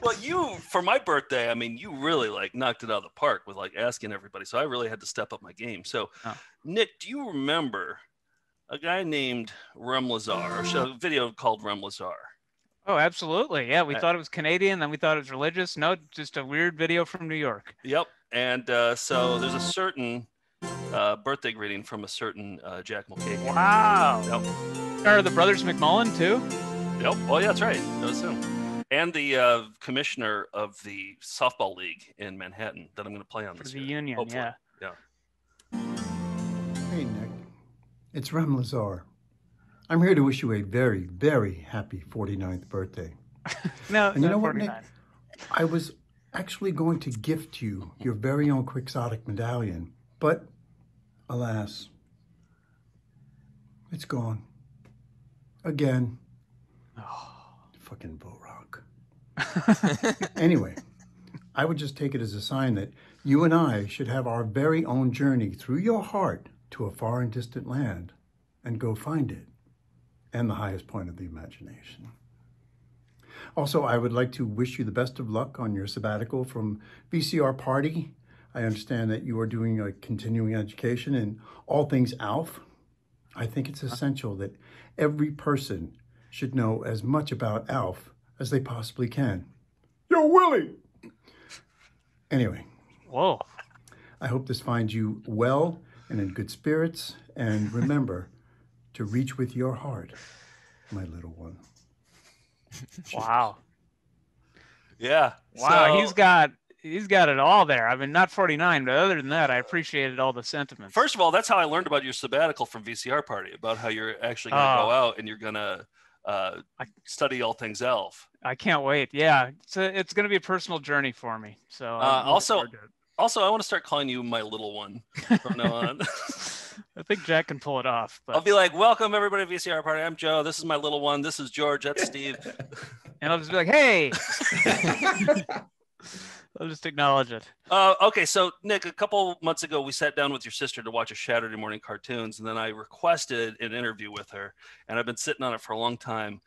Well, you for my birthday, I mean, you really like knocked it out of the park with like asking everybody. So I really had to step up my game. So,
Oh.
Nick, do you remember a guy named Rem Lazar? A show- video called Rem Lazar.
Oh, absolutely. Yeah, we
Uh,
thought it was Canadian, then we thought it was religious. No, just a weird video from New York.
Yep. And uh, so there's a certain uh, birthday greeting from a certain uh, Jack Mulcahy.
Wow.
Yep.
Are the brothers McMullen too?
Yep. Oh, yeah, that's right. That was him. And the uh, commissioner of the softball league in Manhattan that I'm going to play on
For
this
the
year,
union,
hopefully.
yeah.
Yeah.
Hey, Nick. It's Rem Lazar. I'm here to wish you a very, very happy 49th birthday.
No,
And you know what, Nick? I was actually going to gift you your very own quixotic medallion, but alas, it's gone. Again. Oh. Fucking Borok. anyway, I would just take it as a sign that you and I should have our very own journey through your heart to a far and distant land and go find it and the highest point of the imagination. Also, I would like to wish you the best of luck on your sabbatical from VCR Party. I understand that you are doing a continuing education in all things ALF. I think it's essential that every person should know as much about ALF as they possibly can. Yo, Willie! Anyway,
Whoa.
I hope this finds you well and in good spirits. And remember to reach with your heart, my little one.
Wow.
Yeah.
Wow,
So-
he's got he's got it all there. I mean, not 49, but other than that, I appreciated all the sentiments.
First of all, that's how I learned about your sabbatical from VCR Party, about how you're actually going to
Oh.
go out and you're going to uh, study all things elf.
I can't wait. Yeah, it's a, it's going to be a personal journey for me. So
Uh, also,
forward to it.
Also, I want to start calling you my little one from now on.
I think Jack can pull it off. But
I'll be like, "Welcome everybody to VCR Party. I'm Joe. This is my little one. This is George. That's Steve."
and I'll just be like, hey. I'll just acknowledge it.
Uh, okay, so Nick, a couple months ago, we sat down with your sister to watch a Saturday morning cartoons, and then I requested an interview with her, and I've been sitting on it for a long time.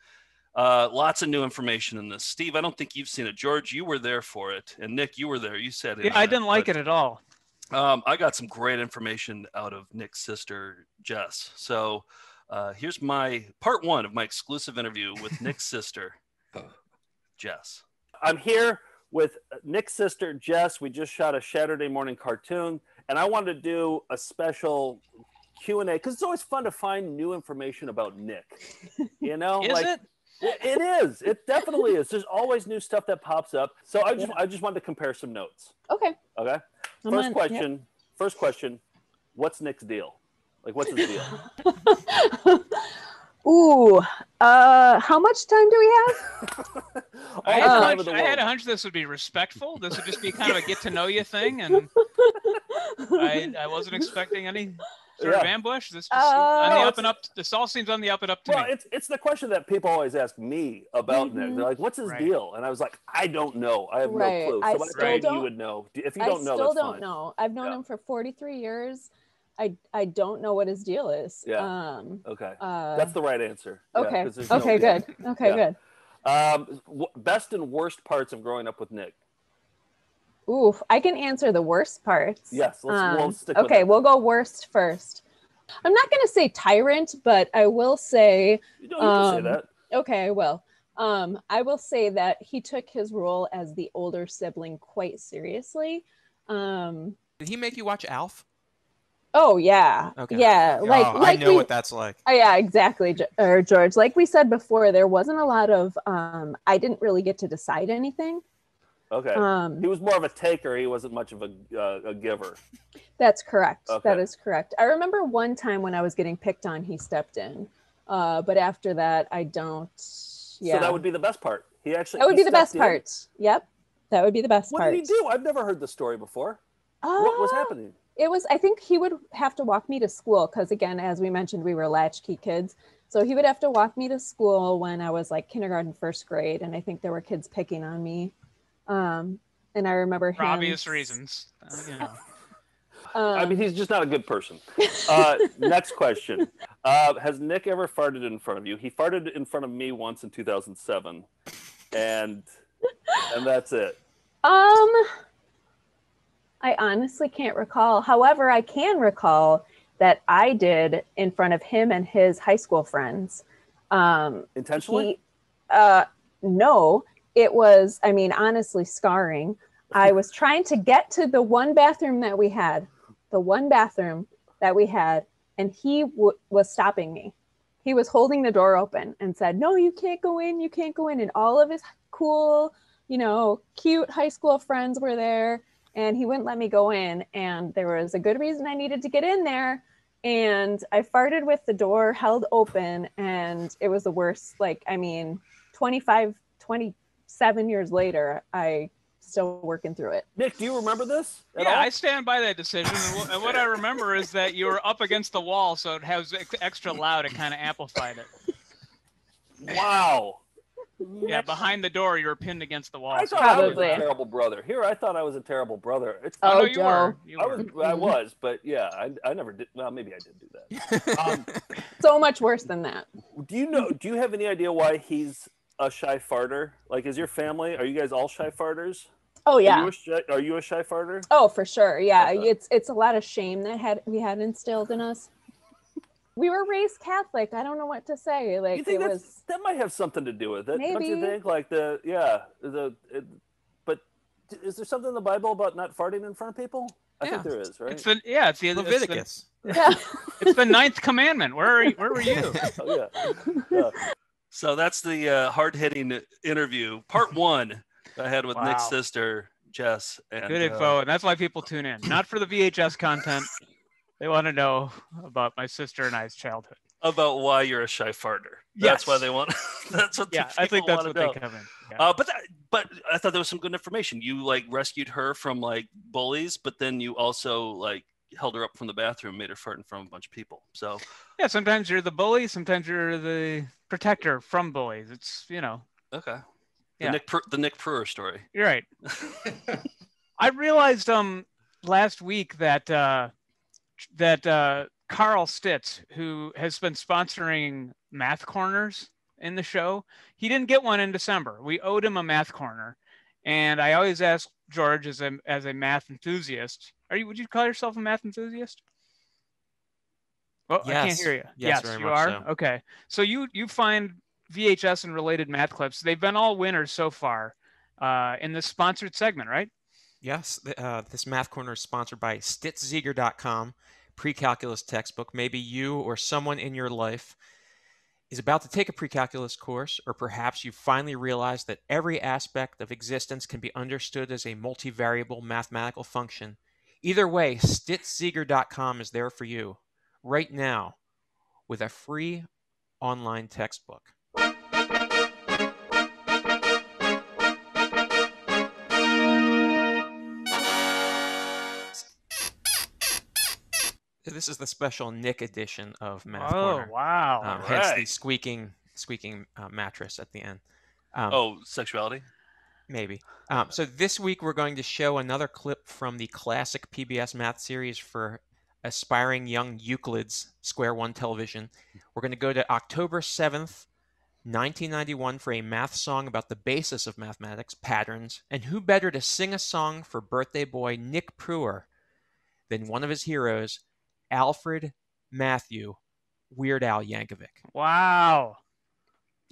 Uh, lots of new information in this. Steve, I don't think you've seen it. George, you were there for it, and Nick, you were there. You said it.
Yeah, I didn't like it at all.
Um, I got some great information out of Nick's sister, Jess. So uh, here's my part one of my exclusive interview with Nick's sister, Jess. I'm here with Nick's sister, Jess. We just shot a Saturday morning cartoon, and I wanted to do a special Q and A because it's always fun to find new information about Nick. You know,
Is it?
It- It is. It definitely is. There's always new stuff that pops up. So I just I just wanted to compare some notes.
Okay.
Okay.
I'm
First
on-
question. First question. What's Nick's deal? Like, what's his deal?
Ooh, uh, how much time do we have?
I had, a
Uh,
hunch, I had a hunch this would be respectful. This would just be kind of a get to know you thing, and I, I wasn't expecting any sort of
Yeah.
ambush. This just seems on the up and up. This all seems on the up and up to
Well,
me.
it's it's the question that people always ask me about Nick.
Mhm.
They're like, "What's his
Right.
deal?" And I was like, "I don't know. I have
Right.
no clue." So
I
I,
still
figured you
don't-
would know. If you don't know, I
still
that's
don't
fine.
know. I've known
Yeah.
him for 43 years. I I don't know what his deal is.
Yeah.
Um,
Okay,
uh,
that's the right answer. Yeah,
Okay.
'cause there's no
okay. Good. Okay.
Yeah.
Good.
Um, w- best and worst parts of growing up with Nick.
Ooh, I can answer the worst parts.
Yes, let's- we'll
Um,
stick with
okay,
it.
we'll go worst first. I'm not going to say tyrant, but I will say.
You don't need to say
um,
that.
Okay, I will. Um, I will say that he took his role as the older sibling quite seriously. Um,
Did he make you watch Alf?
oh yeah,
Okay.
yeah. Like,
Oh, I know
we-
what that's like.
Oh, yeah, exactly, or George. Like we said before, there wasn't a lot of. Um, I didn't really get to decide anything.
Okay.
Um,
he was more of a taker. He wasn't much of a uh, a giver.
That's correct. That
Okay.
is correct. I remember one time when I was getting picked on, he stepped in. Uh, but after that, I don't. Yeah,
So that would be the best part. He actually
that would be the best
in.
part. Yep, that would be the best
What
part.
What did he do? I've never heard the story before. what was
Uh,
happening?
It was. I think he would have to walk me to school because, again, as we mentioned, we were latchkey kids. So he would have to walk me to school when I was like kindergarten, first grade, and I think there were kids picking on me. Um, and I remember
For
him.
obvious reasons. Uh, you know.
I
Um,
mean, he's just not a good person. Uh, next question: uh, Has Nick ever farted in front of you? He farted in front of me once in 2007, and and that's it.
Um, I honestly can't recall. However, I can recall that I did in front of him and his high school friends. Um,
Intentionally?
he- uh, no, it was. I mean, honestly, scarring. I was trying to get to the one bathroom that we had, the one bathroom that we had, and he w- was stopping me. He was holding the door open and said, "No, you can't go in. You can't go in." And all of his cool, you know, cute high school friends were there, and he wouldn't let me go in. And there was a good reason I needed to get in there. And I farted with the door held open, and it was the worst. Like, I mean, 25, 27 years later, I still working through it.
Nick, do you remember this?
Yeah,
all?
I stand by that decision. And what, I remember is that you were up against the wall, so it has extra loud. It kind of amplified it.
Wow.
Yeah, behind the door, you were pinned against the wall.
I
so
thought I was a terrible brother. Here, I thought I was a terrible brother. It's
Oh, no, you were.
You
I was. I was, but yeah, I, I never did. Well, maybe I did do that. Um,
So much worse than that.
do you know? Do you have any idea why he's a shy farter? Like, is your family? Are you guys all shy farters?
Oh
Are
yeah.
you a shy, are you a shy farter?
Oh, for sure. Yeah, it's it's a lot of shame that had we had instilled in us. We were raised Catholic. I don't know what to say. Like
you think
it was
that might have something to do with it? Don't you
Maybe.
think? Like the yeah the. It, but is there something in the Bible about not farting in front of people? I think there is, right?
It's the yeah, it's the it's the-
Leviticus.
It's the, ninth commandment. Where are you, where were you?
oh, yeah.
So that's the uh, hard hitting interview, part one I had with Nick's sister, Jess. And,
Good
uh,
info, and that's why people tune in. Not for the VHS content. They want to know about my sister and I's childhood.
about why you're a shy farter. That's why they want. that's what.
Yeah, I think that's what they
know.
come in. Yeah.
Uh, but that, but I thought there was some good information. You like rescued her from like bullies, but then you also like held her up from the bathroom, made her fart in front of a bunch of people. So
Yeah, sometimes you're the bully, sometimes you're the protector from bullies. It's you know,
okay, the
Yeah.
Nick Pr- the Nick Prueher story.
you're right. I realized um last week that uh that uh Carl Stitz, who has been sponsoring math corners in the show, he didn't get one in December. We owed him a math corner. And I always ask George as a as a math enthusiast, are you would you call yourself a math enthusiast? Well, I can't hear you.
Yes,
Yes, you are.
so.
Okay. So you you find VHS and related math clips. They've been all winners so far uh, in this sponsored segment, right?
Yes, uh, this math corner is sponsored by stitz-zeager.com, pre-calculus textbook. Maybe you or someone in your life is about to take a pre-calculus course, or perhaps you finally realized that every aspect of existence can be understood as a multivariable mathematical function. Either way, stitz-zeager.com is there for you right now with a free online textbook. This is the special Nick edition of Math
Oh,
Corner.
wow.
Um, hence the squeaking, squeaking uh, mattress at the end. Um,
oh, sexuality.
Maybe. Um, so this week we're going to show another clip from the classic PBS math series for aspiring young Euclids, Square One Television. We're going to go to October 7th, 1991 for a math song about the basis of mathematics, patterns, and who better to sing a song for birthday boy Nick Prueher than one of his heroes, Alfred Matthew Weird Al Yankovic.
Wow.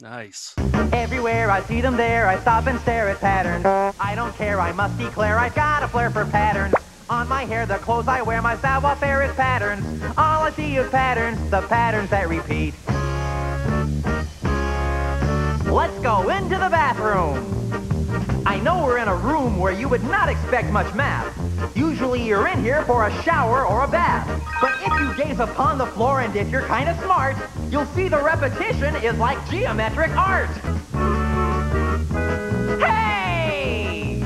Nice.
Everywhere I see them there, I stop and stare at patterns. I don't care, I must declare I've got a flair for patterns. On my hair, the clothes I wear, my style savoir-faire is patterns. All I see is patterns, the patterns that repeat. Let's go into the bathroom. I know we're in a room where you would not expect much math. Usually you're in here for a shower or a bath. But if you gaze upon the floor and if you're kind of smart, you'll see the repetition is like geometric art. Hey!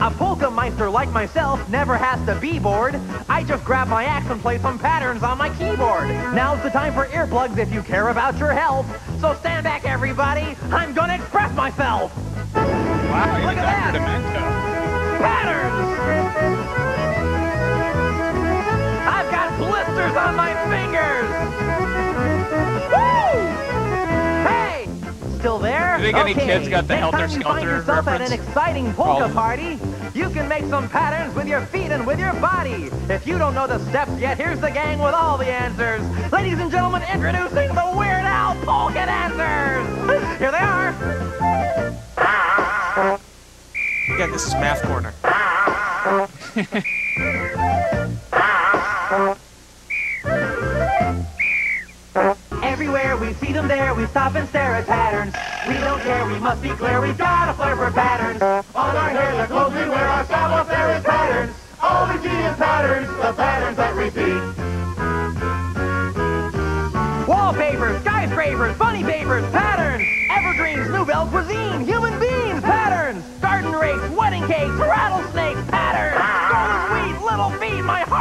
A polka meister like myself never has to be bored. I just grab my axe and play some patterns on my keyboard. Now's the time for earplugs if you care about your health. So stand back, everybody. I'm gonna express myself.
Wow,
Look at that. I've blisters on my fingers. Woo! Hey, still there?
Do You think any kids got the
Next
Helter
time you find yourself at an exciting polka
Oh.
party, you can make some patterns with your feet and with your body. If you don't know the steps yet, here's the gang with all the answers. Ladies and gentlemen, introducing the Weird Al Polka Dancers. Here they are.
Again, this is Math Corner.
them there, we stop and stare at patterns. We don't care, we must be clear, we've got a flair for patterns. On our hair, the clothes we wear, our style there is patterns. All we see is patterns, the patterns that repeat. Wallpapers, skyscrapers, funny papers, patterns. Evergreens, nouvelle cuisine, human beings, patterns. Garden rakes, wedding cakes, rattlesnakes, patterns. Golden wheat, little feet, my heartbeat.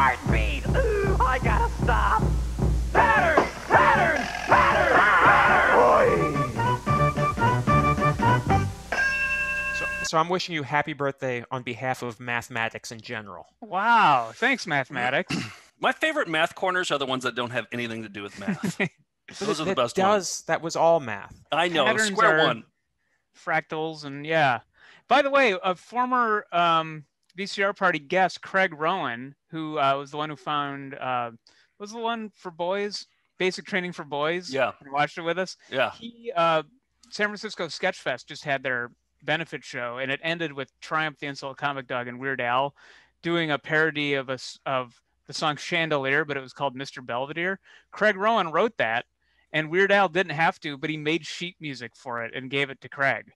So, so I'm wishing you happy birthday on behalf of mathematics in general.
Wow. Thanks, mathematics.
My favorite math corners are the ones that don't have anything to do with math. Those are the
that
best
does,
ones.
That was all math.
I know.
Patterns
Square
are
one.
Fractals and yeah. By the way, a former um, VCR party guest, Craig Rowin, who uh, was the one who found uh, was the one for boys, basic training for boys.
Yeah.
and watched it with us.
Yeah.
He uh, San Francisco Sketch Fest just had their benefit show, and it ended with Triumph the Insult Comic Dog and Weird Al doing a parody of a of the song Chandelier, but it was called Mr. Belvedere. Craig Rowin wrote that, and Weird Al didn't have to, but he made sheet music for it and gave it to Craig.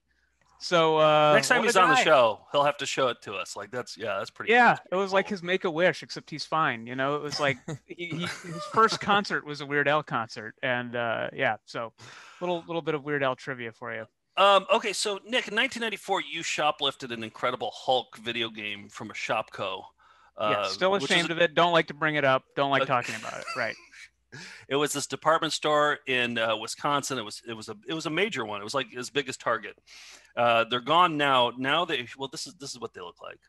So uh,
Next time he's on the show, he'll have to show it to us. Like that's yeah, that's pretty.
Yeah, it was like his Make a Wish, except he's fine. You know, it was like he, he, his first concert was a Weird Al concert, and uh, yeah, so little little bit of Weird Al trivia for you.
Um, okay, so Nick, in 1994, you shoplifted an Incredible Hulk video game from a Shopko.
yeah,
uh,
still
which is
ashamed
a-
of it. Don't like to bring it up. Don't like talking about it. Right.
It was this department store in uh, Wisconsin. It was it was a it was a major one. It was like as big as Target. Uh, they're gone now. Now they well this is this is what they look like.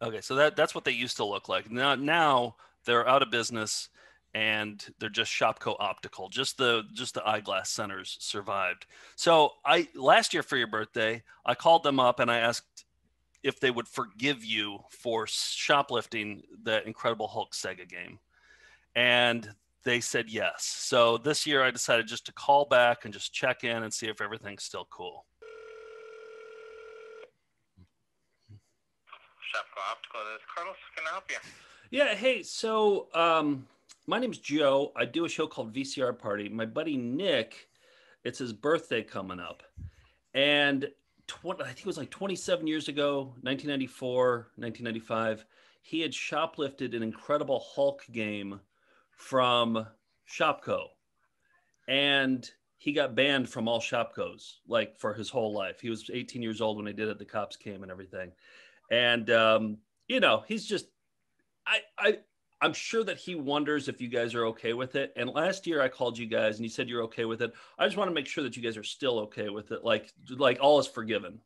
Okay, so that that's what they used to look like. Now now they're out of business and they're just Shopko Optical. Just the just the eyeglass centers survived. So I last year for your birthday, I called them up and I asked if they would forgive you for shoplifting the Incredible Hulk Sega game. And they said yes. So this year I decided just to call back and just check in and see if everything's still cool.
Shopko Optical, this is Carlos. Can I help you?
Yeah, hey, so um, my name's Joe. I do a show called VCR Party. My buddy Nick, it's his birthday coming up. And tw- I think it was like 27 years ago, 1994, 1995, he had shoplifted an Incredible Hulk game from Shopko. And he got banned from all Shopkos, like for his whole life. He was 18 years old when he did it. The cops came and everything. And, um, you know, he's just I, I I'm sure that he wonders if you guys are okay with it. And last year I called you guys and you said you're okay with it. I just want to make sure that you guys are still okay with it. Like like all is forgiven.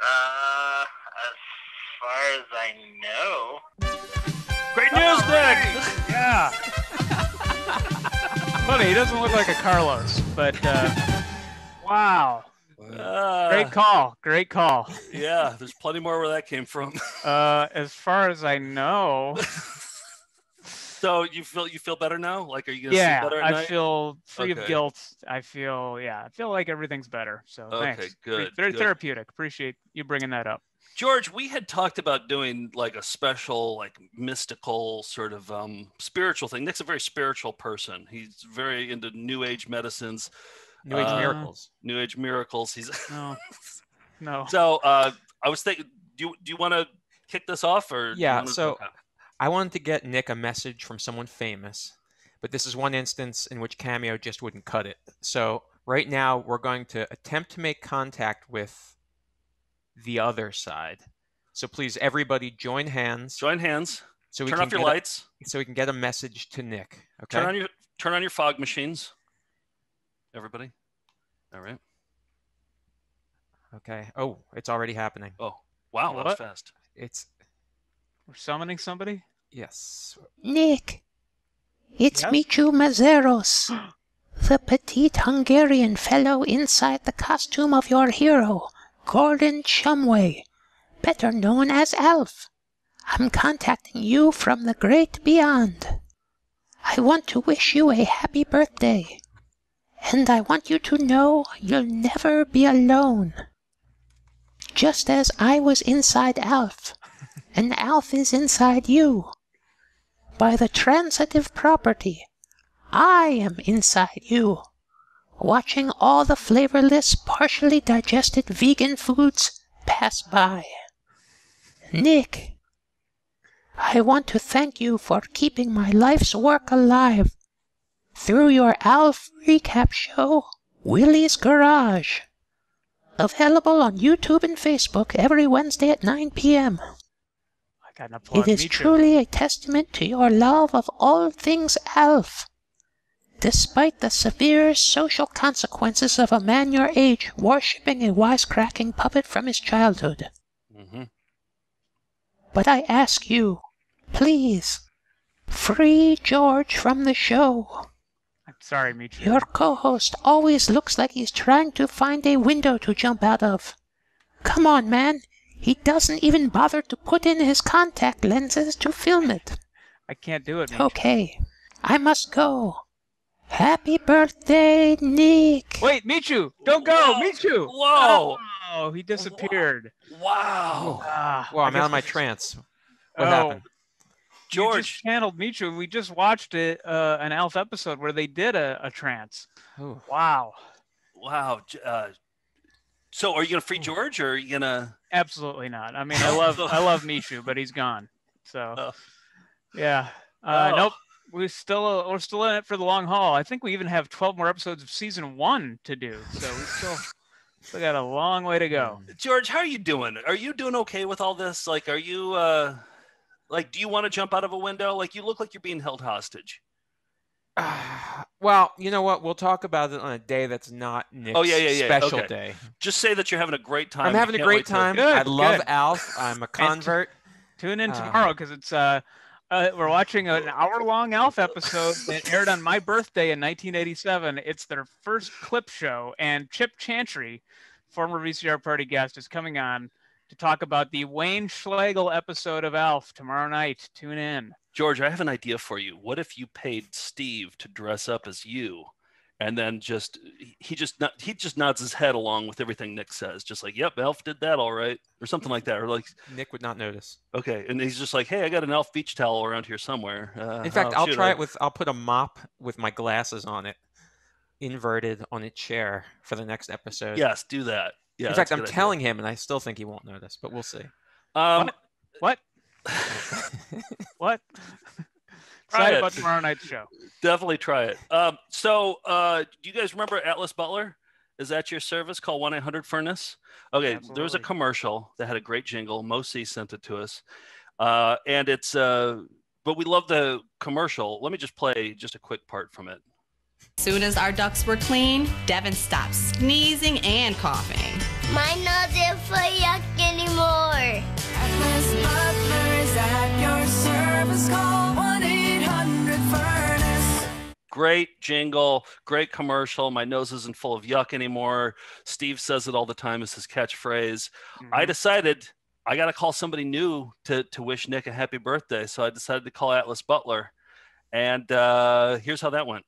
Uh, as far as I know.
Great news, Nick.
Yeah. Funny, he doesn't look like a Carlos, but uh, wow.
Uh,
Great call. Great call.
Yeah, there's plenty more where that came from.
Uh, as far as I know,
so you feel you feel better now? Like are you gonna
yeah,
better
I
night?
feel free of guilt. I feel yeah, I feel like everything's better. So
Okay,
thanks.
good,
Very
good.
therapeutic. Appreciate you bringing that up.
George, we had talked about doing like a special, like mystical sort of um, spiritual thing. Nick's a very spiritual person. He's very into New Age medicines,
New Age
uh,
miracles.
New Age miracles. He's
No, no.
so. Uh, I was thinking, do you, do you want to kick this off or?
Yeah,
wanna-
so
okay.
I wanted to get Nick a message from someone famous, but this is one instance in which Cameo just wouldn't cut it. So right now we're going to attempt to make contact with the other side. So please, everybody, join hands.
Join hands.
So we
Turn
can
off your
get a-
lights.
so we can get a message to Nick. Okay.
turn on your turn on your fog machines. Everybody. All right.
Okay. Oh, it's already happening.
Oh. Wow, that was
What?
fast.
It's
We're summoning somebody.
yes.
Nick, it's
Yes?
Michu Meszaros, the petite Hungarian fellow inside the costume of your hero, Gordon Shumway, better known as Alf. I'm contacting you from the great beyond. I want to wish you a happy birthday, and I want you to know you'll never be alone. Just as I was inside Alf, and Alf is inside you. By the transitive property, I am inside you, watching all the flavorless, partially digested vegan foods pass by. Nick, I want to thank you for keeping my life's work alive through your Alf recap show, Willie's Garage. Available on YouTube and Facebook every Wednesday at 9 p.m.
I got an applaud.
It is
Me too.
truly a testament to your love of all things Alf. Despite the severe social consequences of a man your age worshipping a wisecracking puppet from his childhood.
Mm-hmm.
But I ask you, please, free George from the show.
I'm sorry, Michu.
Your co host always looks like he's trying to find a window to jump out of. Come on, man. He doesn't even bother to put in his contact lenses to film it.
I can't do it. Michu.
Okay, I must go. Happy birthday, Nick.
Wait, Michu, don't go, Michu.
Whoa.
Oh, he disappeared.
Wow.
Ah,
Well,
I
I'm out of my trance. What
Oh,
happened?
You just channeled Michu. We just watched it, uh, an Alf episode where they did a, a trance.
Oh.
Wow.
Wow. Uh, so are you gonna free George or are you gonna?
Absolutely not. I mean, I love I love Michu, but he's gone. So,
Oh.
yeah. Uh,
Oh.
Nope. We still we're still in it for the long haul. I think we even have 12 more episodes of season one to do. So we still still got a long way to go.
George, how are you doing? Are you doing okay with all this? Like, are you uh, like, do you want to jump out of a window? Like, you look like you're being held hostage.
Well, you know what? We'll talk about it on a day that's not Nick's
oh yeah, yeah, yeah.
special
okay.
day.
Just say that you're having a great time.
I'm having a great
wait to-
time.
Good,
I love
good.
Alf. I'm a
And t-
convert.
Tune in
Uh,
tomorrow because it's uh, uh, we're watching an hour-long Alf episode that aired on my birthday in 1987. It's their first clip show, and Chip Chantry, former VCR party guest, is coming on to talk about the Wayne Schlegel episode of Alf tomorrow night. Tune in.
George, I have an idea for you. What if you paid Steve to dress up as you, and then just he- he just he just nods his head along with everything Nick says, just like, "Yep, Alf did that, all right," or something like that, or like,
Nick would not notice.
okay, and he's just like, "Hey, I got an Alf beach towel around here somewhere." Uh,
In fact,
how
I'll try
I-
it with. I'll put a mop with my glasses on it, inverted on a chair for the next episode.
Yes, do that. Yeah.
In fact, I'm
good idea.
telling him, and I still think he won't notice, but we'll see.
Um,
What? what?
Try
Excited
it.
about tomorrow night's show.
Definitely try it. Um, so, uh, do you guys remember Atlas Butler? Is that your service? Call 1 800 Furnace. Okay, there was a commercial that had a great jingle. Mo C sent it to us. Uh, and it's, uh, but we love the commercial. Let me just play just a quick part from it.
Soon as our ducks were clean, Devin stopped sneezing and coughing.
Mine not there for yuck anymore.
Atlas Butler is at your service. Call 1 800 Furnace.
Great jingle, great commercial. My nose isn't full of yuck anymore. Steve says it all the time as his catchphrase. I decided I got to call somebody new to, to wish Nick a happy birthday. So I decided to call Atlas Butler. And uh, here's how that went.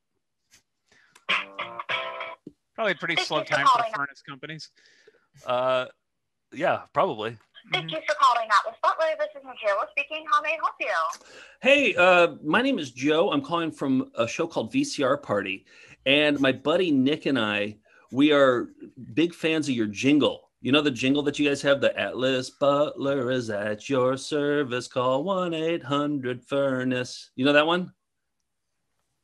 Probably a pretty slow time for furnace companies.
Uh, yeah, probably.
Thank you for calling Atlas Butler. This is Michaela speaking. How may I help you?
Hey, uh, my name is Joe. I'm calling from a show called VCR Party. And my buddy Nick and I, we are big fans of your jingle. You know the jingle that you guys have? The Atlas Butler is at your service. Call 1 800 Furnace. You know that one?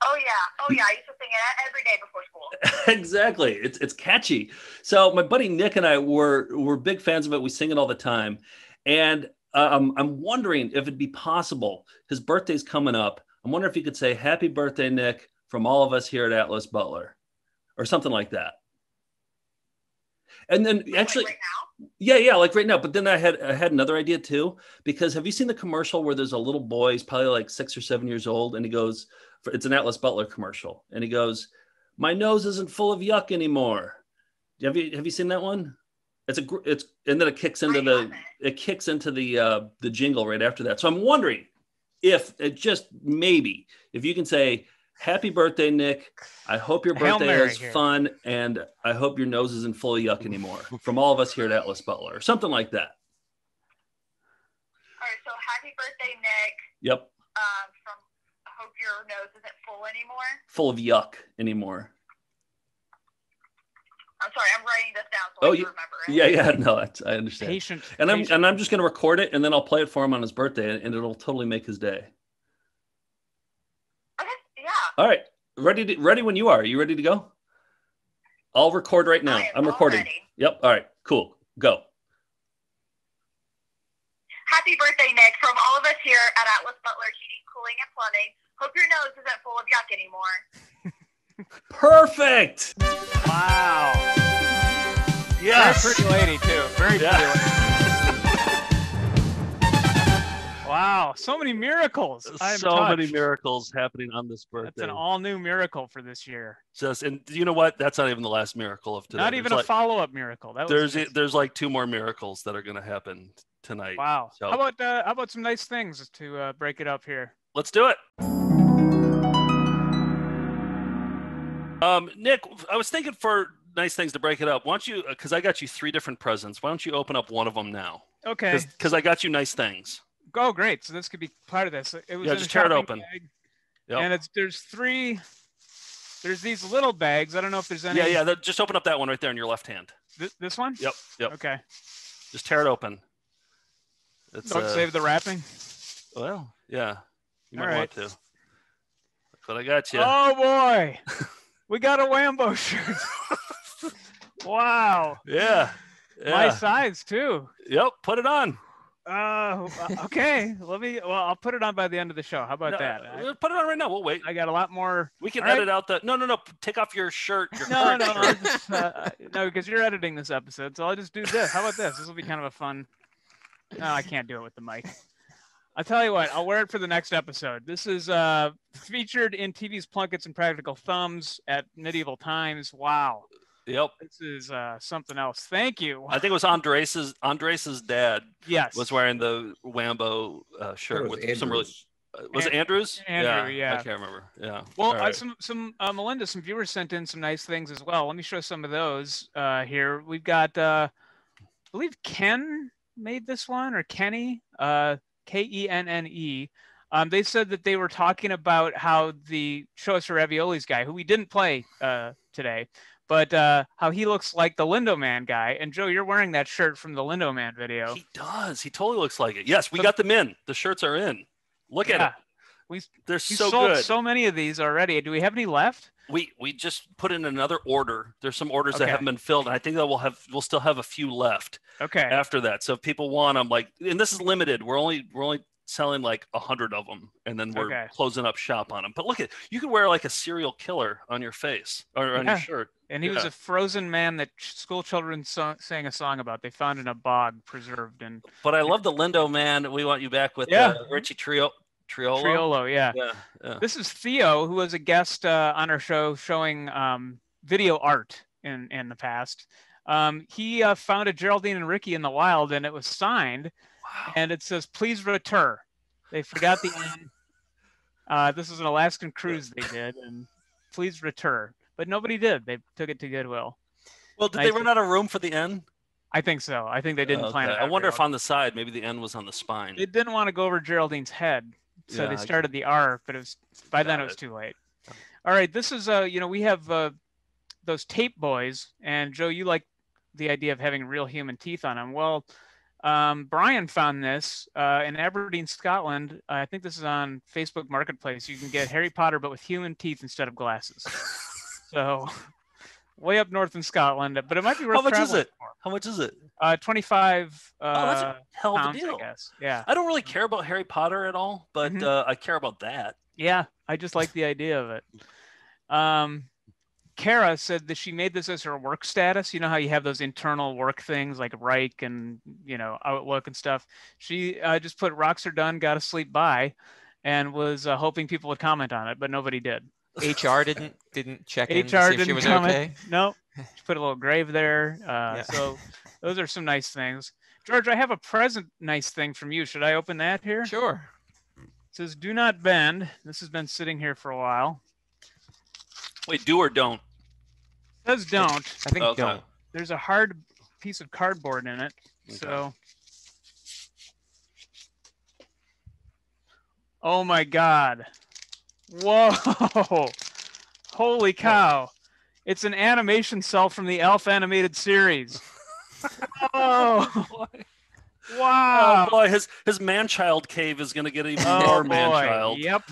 Oh yeah, oh yeah. I used to sing it every day before school.
exactly. It's it's catchy. So my buddy Nick and I were were big fans of it. We sing it all the time, and um, I'm wondering if it'd be possible. His birthday's coming up. I'm wondering if you could say "Happy Birthday, Nick" from all of us here at Atlas Butler, or something like that. And then actually, Yeah, yeah, like right now. But then I had I had another idea too because have you seen the commercial where there's a little boy, he's probably like six or seven years old, and he goes, it's an Atlas Butler commercial, and he goes, "My nose isn't full of yuck anymore." Have you have you seen that one? It's a it's and then it kicks into the it kicks into the uh, the jingle right after that. So I'm wondering if it just maybe if you can say. Happy birthday, Nick. I hope your birthday is
here.
fun and I hope your nose isn't full of yuck anymore. From all of us here at Atlas Butler, or something like that.
All right, so happy birthday, Nick.
Yep.
Um, from I hope your nose isn't full anymore.
Full of yuck anymore.
I'm sorry, I'm writing this down so
Oh,
I
you,
can remember it.
yeah, yeah, no, that's, I understand.
Patient.
And I'm
patient.
and I'm just gonna record it and then I'll play it for him on his birthday and it'll totally make his day.
Okay, Yeah.
All right, ready to ready when you are. you ready to go? I'll record right now. I'm recording. Yep. All right. Cool. Go.
Happy birthday, Nick, from all of us here at Atlas Butler Heating, Cooling, and Plumbing. Hope your nose isn't full of yuck anymore.
Perfect.
Wow.
Yes.
Very pretty lady too. Very pretty lady. Wow, so many miracles. I'm
so many miracles happening on this birthday.
That's an all-new miracle for this year.
Just and you know what? That's not even the last miracle of today.
Not
There's
even a
like-
follow-up miracle. That
There's
amazing.
there's like two more miracles that are going to happen tonight.
wow.
So
How about uh, how about some nice things to uh, break it up here?
Let's do it. Um, Nick, I was thinking for nice things to break it up. Why don't you? Because I got you three different presents. Why don't you open up one of them now?
Okay.
Because I got you nice things.
Oh, great. So this could be part of this. It was
Yeah, just tear it open.
bag,
Yep.
And it's there's three. There's these little bags. I don't know if there's any.
Yeah, yeah. That, just open up that one right there in your left hand.
Th- this one.
Yep, yep.
Okay.
Just tear it open. It's,
Don't
uh,
save the wrapping.
Well, yeah. You might
All
want to. But I got you.
Oh boy, we got a Wambo shirt. wow.
Yeah.
My size too.
Yep. Put it on.
Uh, okay. Let me. Well, I'll put it on by the end of the show. How about
No,
that?
uh, Put it on right now. We'll wait.
I got a lot more.
We can
All right.
edit out the. No, no, no. Take off your shirt. Your
No, no,
shirt.
just, uh, no, because you're editing this episode, so I'll just do this. How about this? This will be kind of a fun. No, I can't do it with the mic. I'll tell you what. I'll wear it for the next episode. This is uh, featured in TV's Plunkets and Practical Thumbs at Medieval Times. Wow.
Yep.
This is uh, something else. Thank you.
I think it was Andres's Andres's dad.
Yes.
Was wearing the Wambo uh, shirt
was
with some really.
Andrews.
uh, was it
An-
Andrews?
Andrew, yeah.
I can't remember. Yeah.
Well,
All
uh,
right.
some some uh, Melinda, some viewers sent in some nice things as well. Let me show some of those uh, here. We've got, uh, I believe Ken made this one or Kenny, uh, K E N N E. Um, they said that they were talking about how the show us for raviolis guy, who we didn't play uh, today, but uh, how he looks like the Lindow Man guy. And Joe, you're wearing that shirt from the Lindow Man video.
He does. He totally looks like it. Yes, we got them in. The shirts are in. Look at it.
We
They're
we
so
sold
good.
so many of these already. Do we have any left?
We we just put in another order. There's some orders that haven't been filled, and I think that we'll have we'll still have a few left
Okay.
after that. So if people want them, like, and this is limited. We're only we're only selling like a hundred of them, and then we're
Okay.
closing up shop on them. But look at you could wear like a serial killer on your face or on
Yeah.
your shirt.
And he was a frozen man that ch- school children sang a song about. They found in a bog, preserved and
But I love the Lindow man. We want you back with
Yeah.
uh, Richie Trio Triolo.
Triolo. Yeah.
Yeah, yeah.
This is Theo, who was a guest uh, on our show showing um, video art in in the past. Um, he uh, found a Geraldine and Ricky in the wild, and it was signed, wow. and it says "Please return." They forgot the N. Uh, this is an Alaskan cruise they did, and please return. But nobody did. They took it to Goodwill.
Well, did they run out of room for the N?
I think so. I think they didn't plan it.
I wonder if on the side maybe the N was on the spine.
They didn't want to go over Geraldine's head, so
Yeah,
they started the R, but it was by then it was too late. All right, this is uh, you know, we have uh, those tape boys, and Joe, you like the idea of having real human teeth on them. Well, um, Brian found this uh, in Aberdeen, Scotland. I think this is on Facebook Marketplace. You can get Harry Potter, but with human teeth instead of glasses. so, way up north in Scotland, but it might be worth
How much is it? How much is it?
Uh, Twenty-five. Uh,
Oh, that's a hell of a deal.
I guess. Yeah.
I don't really care about Harry Potter at all, but
Mhm.
uh, I care about that.
Yeah, I just like the idea of it. Um, Kara said that she made this as her work status. You know how you have those internal work things like Reich and you know Outlook and stuff. She uh, just put "Rocks are done, gotta sleep by," and was uh, hoping people would comment on it, but nobody did.
HR didn't didn't check in to
HR
see if
didn't
she was
comment.
okay.
No, she put a little grave there. Uh,
Yeah.
So those are some nice things. George, I have a present nice thing from you. Should I open that here?
Sure.
It says "Do not bend." This has been sitting here for a while.
Wait, do or don't?
It says don't.
I think
Okay.
don't.
There's a hard piece of cardboard in it. So. Oh my God. Whoa. Holy cow. It's an animation cell from the Alf animated series. oh. oh wow.
Oh boy, his his man-child cave is gonna get even
Oh,
more
boy.
man-child.
Yep.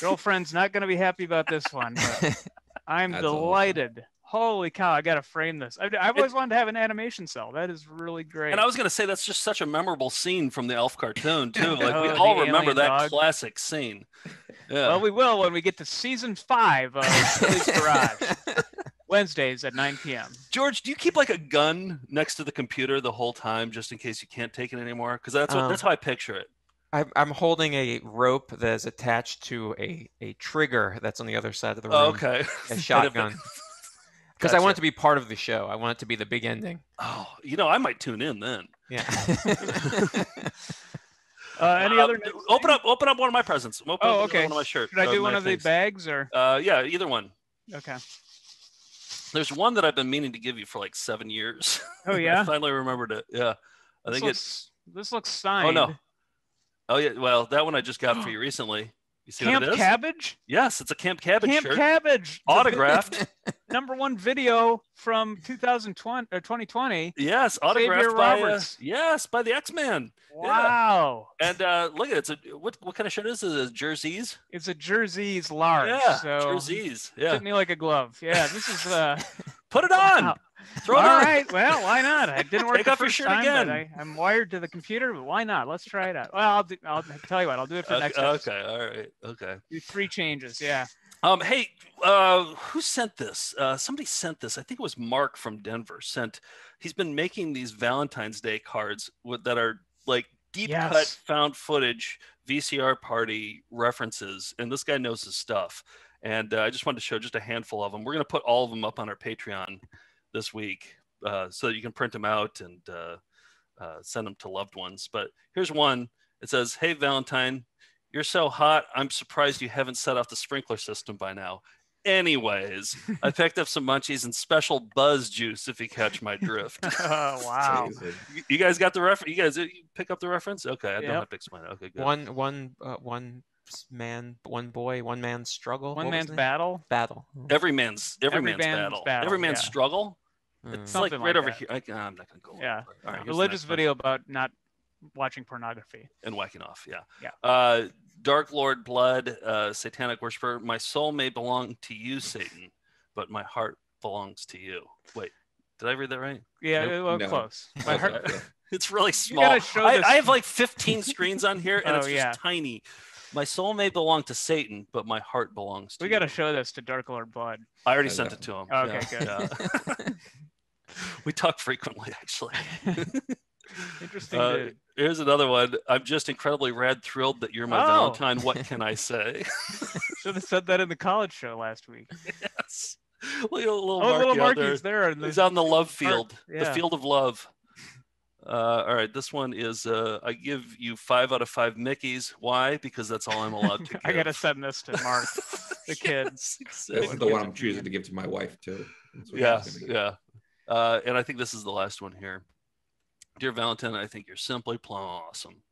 Girlfriend's not going to be happy about this one. But I'm
That's awesome.
delighted. Holy cow! I got to frame this. I, I've always wanted to have an animation cell. That is really great.
And I was gonna say that's just such a memorable scene from the Alf cartoon too. Like we
Oh,
all remember that
dog.
classic scene. Yeah.
Well, we will when we get to season five of Police Garage. Wednesdays at 9 p.m.
George, do you keep like a gun next to the computer the whole time just in case you can't take it anymore? Because that's what
Um,
that's how I picture it.
I'm, I'm holding a rope that is attached to a, a trigger that's on the other side of the room.
Oh, okay.
A
And if it-
shotgun. Because I want it to be part of the show. I want it to be the big ending.
Oh, you know, I might tune in then.
Yeah.
Uh, any other?
Open up, open up one of my presents. Open
Oh,
up
okay.
One of my shirts.
Should I
uh,
do one of the bags or?
Uh, yeah, either one.
Okay.
There's one that I've been meaning to give you for like seven years.
Oh, yeah.
I
yeah?
finally remembered it. Yeah, I
This
think
looks,
it's.
this looks signed.
Oh no. Oh yeah. Well, that one I just got for you recently. You see
Camp
what it is?
Cabbage.
Yes, it's a Camp Cabbage
Camp
shirt.
Cabbage.
Autographed.
number one video from 2020 or 2020.
Yes,
Xavier
autographed by uh, yes by the X Men.
Wow.
And uh, look at it. It's a what what kind of shirt? Is it jerseys?
It's a jerseys large.
Yeah,
so
jerseys. Yeah.
Fit me like a glove. Yeah, this is uh
Put it on.
Wow.
Throw it
All right. Well, why not? I didn't work
Take
the
off your
first
shirt
time,
again.
But I, I'm wired to the computer, but why not? Let's try it out. Well, I'll, do, I'll tell you what. I'll do it for the
Okay,
next episode.
okay, all right, okay.
Do three changes. Yeah.
Um, hey, uh, who sent this? Uh, somebody sent this. I think it was Mark from Denver. Sent. He's been making these Valentine's Day cards with, that are like deep cut found footage VCR party references, and this guy knows his stuff. And uh, I just wanted to show just a handful of them. We're gonna put all of them up on our Patreon this week, uh, so that you can print them out and uh, uh, send them to loved ones. But here's one. It says, "Hey Valentine, you're so hot. I'm surprised you haven't set off the sprinkler system by now." Anyways, I picked up some munchies and special buzz juice if you catch my drift.
Oh wow.
You- you guys got the reference? You guys uh, you pick up the reference? Okay, I don't have to explain it. Okay, good.
One one uh, one s- man, one boy, one man's struggle.
One
What
man's battle.
Battle.
Every man's every,
Every
man's,
man's
battle.
battle,
Every man's
yeah.
struggle. It's like right
like
over
that.
here. I, I'm not gonna go.
Yeah.
All right,
Religious
next one.
video about not watching pornography.
and whacking off. Yeah.
Yeah.
Uh, Dark Lord Blood, uh, Satanic Worshiper. My soul may belong to you, Satan, but my heart belongs to you. Wait, did I read that right?
Yeah,
Nope.
well,
No.
close. My heart.
It's really small.
show
I, I have like 15 screens on here, and
Oh,
it's just
yeah.
tiny. My soul may belong to Satan, but my heart belongs to
We got to show this to Dark Lord Blood.
I already sent it to him.
Okay,
Yeah,
good.
yeah. we talk frequently, actually.
Interesting
Uh, here's another one. I'm just incredibly rad thrilled that you're my
Oh.
Valentine. What can I say?
Should have said that in the college show last week.
yes. Look at little
Oh,
Marky
little
out
Marky's there in the
He's on the love
heart-
field, the
yeah.
field of love. Uh, all right, this one is uh, I give you five out of five Mickeys. Why? Because that's all I'm allowed to give.
I gotta send this to Mark, the kid.
This is the one I'm choosing to give to my wife too. That's
Yeah,
she's gonna get.
yeah. Uh, and I think this is the last one here. Dear Valentine, I think you're simply plum awesome.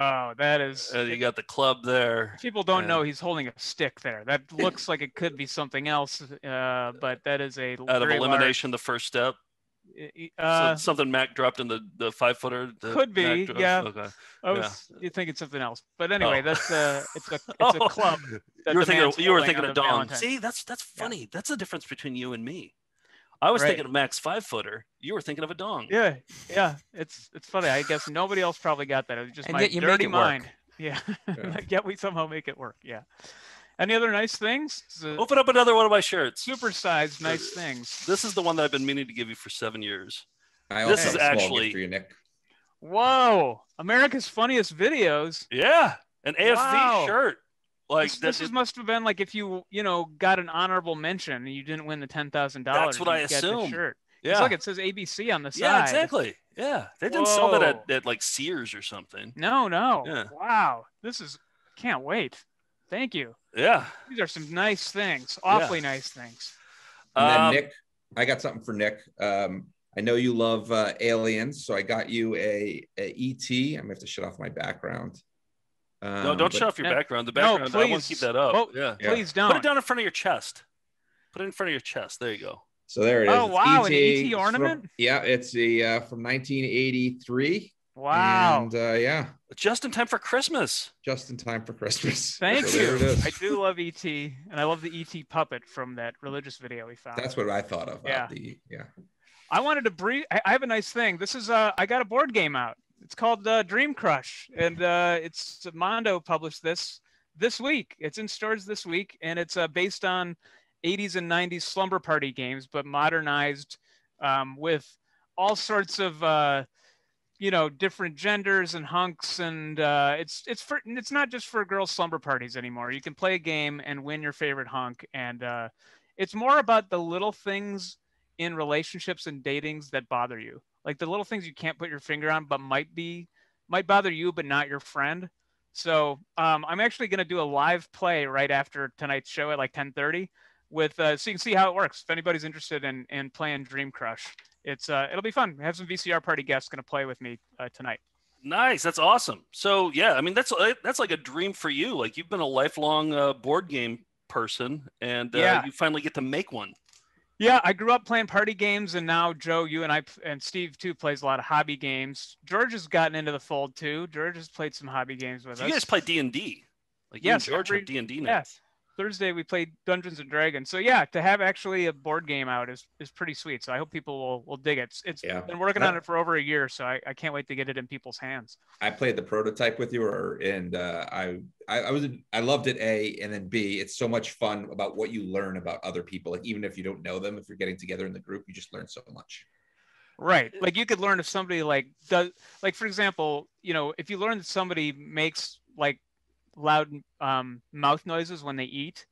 Oh, that is.
Uh, you got the club there.
People don't
and
know he's holding a stick there. That looks like it could be something else, uh, but that is a
Out of
very large-
elimination, the first step.
I-
So
Uh,
something Mac dropped in the, the five footer.
could be, yeah.
Okay.
I was you thinking something else, but anyway,
Oh.
that's a it's a it's a
Oh.
club.
You were thinking. Of, you were thinking of.
Valentine.
See, that's that's funny. That's the difference between you and me. I was
Right.
thinking of Max five footer. You were thinking of a dong.
Yeah, yeah, it's it's funny. I guess nobody else probably got that. It was just
And
my
you make
dirty
it work.
mind. Yeah,
Yeah.
yet we somehow make it work. Yeah. Any other nice things? A
Open up another one of my shirts.
Super Supersized nice things.
This is the one that I've been meaning to give you for seven years.
I also
This is
have a small gift
actually
for you, Nick.
Whoa! America's funniest videos.
yeah, an AFV
Wow.
shirt. Like
this,
that-
this is, must have been like if you you know got an honorable mention and you didn't win the ten thousand dollars.
That's what I assume.
shirt.
Yeah.
Yeah. Look, it says ABC on the side.
Yeah, exactly. Yeah, they didn't sell that at, at like Sears or something.
No, no.
Yeah.
Wow. This is can't wait. Thank you.
Yeah.
These are some nice things. Awfully nice things.
And then
Um,
Nick, I got something for Nick. Um, I know you love uh, aliens, so I got you a, a ET. I'm gonna have to shut off my background. Um,
no, don't
but-
shut off your
No,
background. The
no,
background, I want
please.
to keep that up.
Oh,
yeah.
Yeah.
Please
Put
don't.
Put it down in front of your chest. Put it in front of your chest. There you go.
So there it is.
Oh,
It's
wow, an ET
It's from-
ornament?
yeah, it's the uh, from 1983.
Wow.
And uh, yeah,
Just in time for Christmas.
just in time for Christmas.
Thank
So
you. I do love ET, and I love the ET puppet from that religious video we found.
That's what I thought of.
Yeah.
The, yeah.
I wanted to brief. I I have a nice thing. This is uh, I got a board game out. It's called uh, Dream Crush, and uh, it's Mondo published this this week. It's in stores this week, and it's uh, based on 80s and 90s slumber party games, but modernized um, with all sorts of uh, you know different genders and hunks, and uh, it's it's for it's not just for girls slumber parties anymore. You can play a game and win your favorite hunk, and uh, it's more about the little things in relationships and datings that bother you like the little things you can't put your finger on but might be might bother you but not your friend so um, i'm actually going to do a live play right after tonight's show at like 10.30 with uh, so you can see how it works if anybody's interested in in playing dream crush it's uh, it'll be fun we have some vcr party guests going to play with me uh, tonight
Nice. That's awesome. So yeah, I mean that's uh, that's like a dream for you. Like you've been a lifelong uh, board game person, and uh,
Yeah.
you finally get to make one.
Yeah, I grew up playing party games, and now Joe, you and I, and Steve too plays a lot of hobby games. George has gotten into the fold too. George has played some hobby games with
So
us.
you guys play D and D. Like and George
every-
D and D now.
Yes. Thursday we played Dungeons and Dragons. So yeah, to have actually a board game out is is pretty sweet. So I hope people will will dig it. It's, it's
Yeah.
been working on it for over a year, so I, I can't wait to get it in people's hands.
I played the prototype with you, or and uh, I, I I was I loved it. A and then B. It's so much fun about what you learn about other people. Like even if you don't know them, if you're getting together in the group, you just learn so much.
Right. Like you could learn if somebody like does like for example, you know, if you learn that somebody makes like loud um, mouth noises when they eat,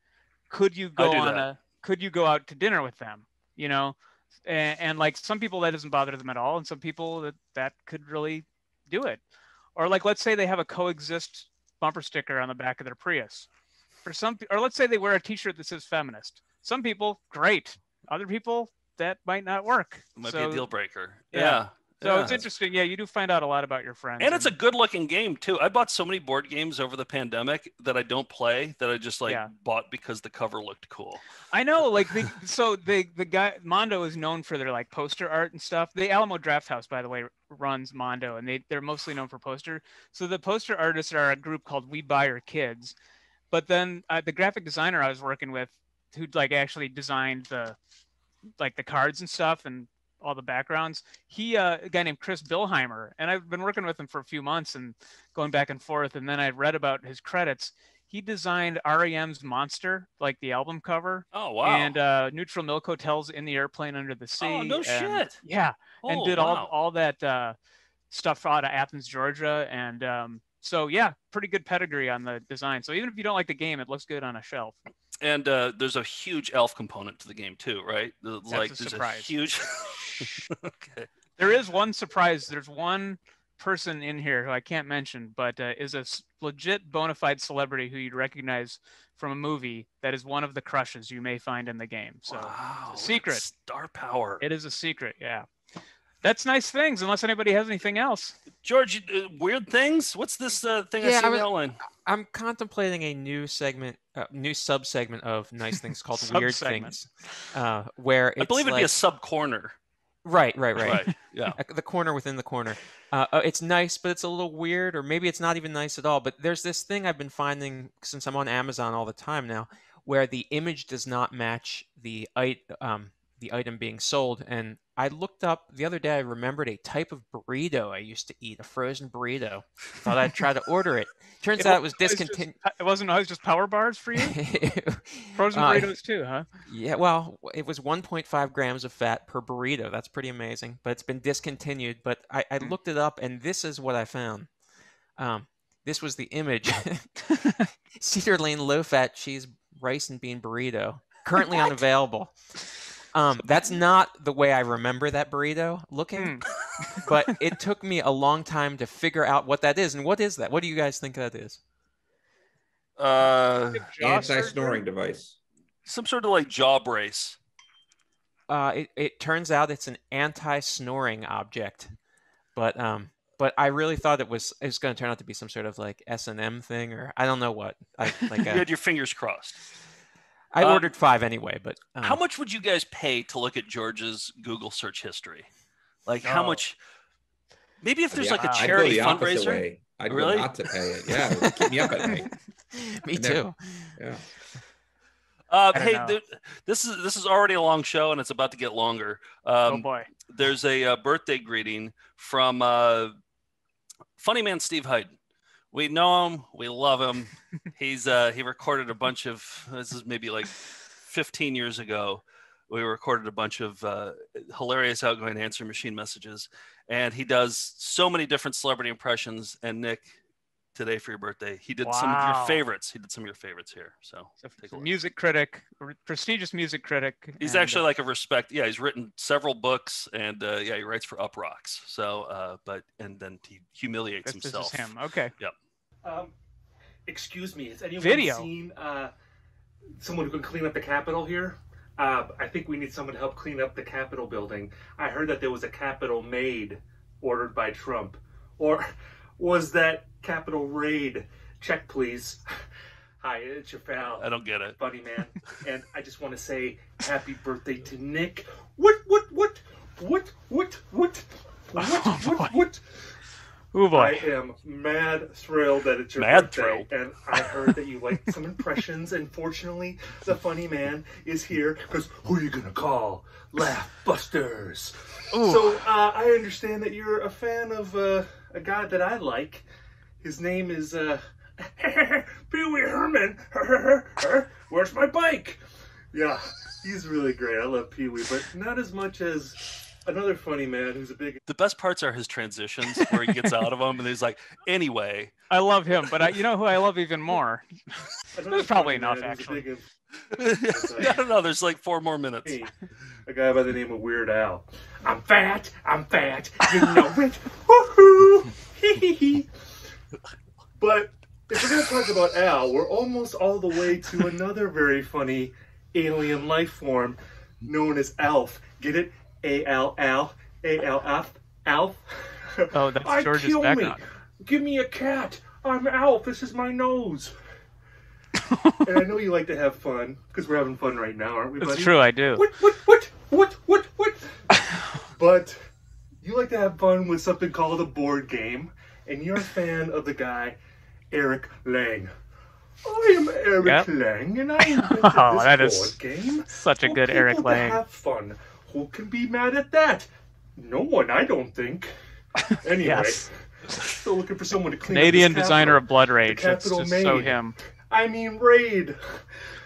could you go on
that.
a could you go out to dinner with them? You know, and, and like some people that doesn't bother them at all, and some people that that could really do it. Or like let's say they have a coexist bumper sticker on the back of their Prius. For some, or let's say they wear a T-shirt that says feminist. Some people, great. Other people, that might not work.
It might
So-
be a deal breaker.
yeah.
Yeah.
So
yeah.
it's interesting. Yeah, you do find out a lot about your friends.
And it's a good looking game too. I bought so many board games over the pandemic that I don't play that I just like
Yeah.
bought because the cover looked cool.
I know, like the so the the guy Mondo is known for their like poster art and stuff. The Alamo Draft House, by the way, runs Mondo, and they they're mostly known for poster. So the poster artists are a group called We Buy Your Kids, but then uh, the graphic designer I was working with, who like actually designed the like the cards and stuff and all the backgrounds. He uh, a guy named Chris Bilheimer, and I've been working with him for a few months and going back and forth. And then I read about his credits. He designed REM's Monster, like the album cover.
Oh wow!
And uh, Neutral Milk Hotels in the airplane under the sea.
Oh, no
and-
shit.
Yeah, and
Oh,
did
wow.
all all that uh, stuff out of Athens, Georgia, and um, so yeah, pretty good pedigree on the design. So even if you don't like the game, it looks good on a shelf.
And uh, there's a huge Alf component to the game too, right? The-
That's
like
a
there's
surprise.
a huge. okay.
There is one surprise. There's one person in here who I can't mention, but uh, is a legit bona fide celebrity who you'd recognize from a movie that is one of the crushes you may find in the game. So it's a secret.
Star power.
It is a secret. Yeah. That's nice things. Unless anybody has anything else.
George, uh, weird things. What's this uh, thing I see
I was-
the?
I'm contemplating a new segment, uh, new sub segment of nice things called weird things, uh, where
I believe it'd be a
like-
sub corner.
Right, right, right.
Right, yeah.
The corner within the corner. Uh, uh, it's nice, but it's a little weird, or maybe it's not even nice at all. But there's this thing I've been finding since I'm on Amazon all the time now, where the image does not match the um, the item being sold. And I looked up the other day. I remembered a type of burrito I used to eat, a frozen burrito. Thought I'd try to order it. Turns out it was discontinued.
It wasn't always just power bars for you. Frozen
Uh,
burritos too, huh?
Yeah, well, it was 1.5 grams of fat per burrito. That's pretty amazing. But it's been discontinued. But I, I looked it up, and this is what I found. Um, this was the image: Cedar Lane low-fat cheese rice and bean burrito, currently unavailable. Um, that's not the way I remember that burrito looking, but it took me a long time to figure out what that is. And what is that? What do you guys think that is?
Uh,
Anti-snoring device.
Some sort of like jaw brace.
Uh, it, it turns out it's an anti-snoring object, but um, but I really thought it was it was going to turn out to be some sort of like S and M thing or I don't know what. I like
you
a,
had your fingers crossed.
I
Uh,
ordered five anyway, but um,
How much would you guys pay to look at George's Google search history? Like how
Oh.
much? Maybe if there's
Yeah,
like a
I'd go
charity
the
fundraiser.
way. I'd go
really?
not to pay it. Yeah, keep me up at night.
Me
I'd
too.
Yeah.
Uh, hey, th- this is this is already a long show, and it's about to get longer. Um,
oh boy.
there's a uh, birthday greeting from uh, funny man Steve Hyden. We know him, we love him. He's uh, he recorded a bunch of this is maybe like 15 years ago. We recorded a bunch of uh, hilarious outgoing answer machine messages, and he does so many different celebrity impressions. And Nick, today for your birthday, he did some of your favorites. He did some of your favorites here. So look.
Music critic, prestigious music critic.
He's actually
uh,
like a respect. Yeah, he's written several books, and uh, yeah, he writes for Uproxx. So, uh, but and then he humiliates
This- this is
himself.
him. Okay.
Yep.
Um, excuse me, has anyone
Video.
seen uh, someone who can clean up the Capitol here? Uh, I think we need someone to help clean up the Capitol building. I heard that there was a Capitol maid ordered by Trump. Or was that Capitol raid? Check, please. Hi, it's your pal.
I don't get it,
buddy man. and I just want to say happy birthday to Nick. What? What? What? What? What? What? What? Oh, what? What?
Oh boy.
I am mad thrilled that it's your
Mad
birthday, and I heard that you like some impressions. And fortunately, the funny man is here because who are you gonna call? Laugh Busters. So uh, I understand that you're a fan of uh, a guy that I like. His name is uh, Pee Wee Herman. Where's my bike? Yeah, he's really great. I love Pee Wee, but not as much as another funny man who's a big
The best parts are his transitions where he gets out of them and he's like, anyway.
I love him, but I, you know who I love even more?
Another
There's probably enough
man who's a
actually.
big
I don't know. There's like four more minutes.
A guy by the name of Weird Al. I'm fat, I'm fat, you know it. Woohoo! Hee hee hee. But if we're gonna talk about Al, we're almost all the way to another very funny alien life form known as Alf. Get it? A L L A L F Alf.
Oh, that's
I
George's
kill
background.
me. Give me a cat. I'm Alf. This is my nose. and I know you like to have fun because we're having fun right now, aren't we,
It's
buddy?
true, I do.
What? What? What? What? What? What? but you like to have fun with something called a board game, and you're a fan of the guy Eric Lang. I am Eric
Yep.
Lang, and I invented
Oh,
this board game.
such a good Eric
to
Lang.
have fun. Who can be mad at that? No one, I don't think. Anyway,
Yes.
still looking for someone to clean
Canadian
up
designer
Capitol.
of Blood Rage. That's just so him.
I mean, raid.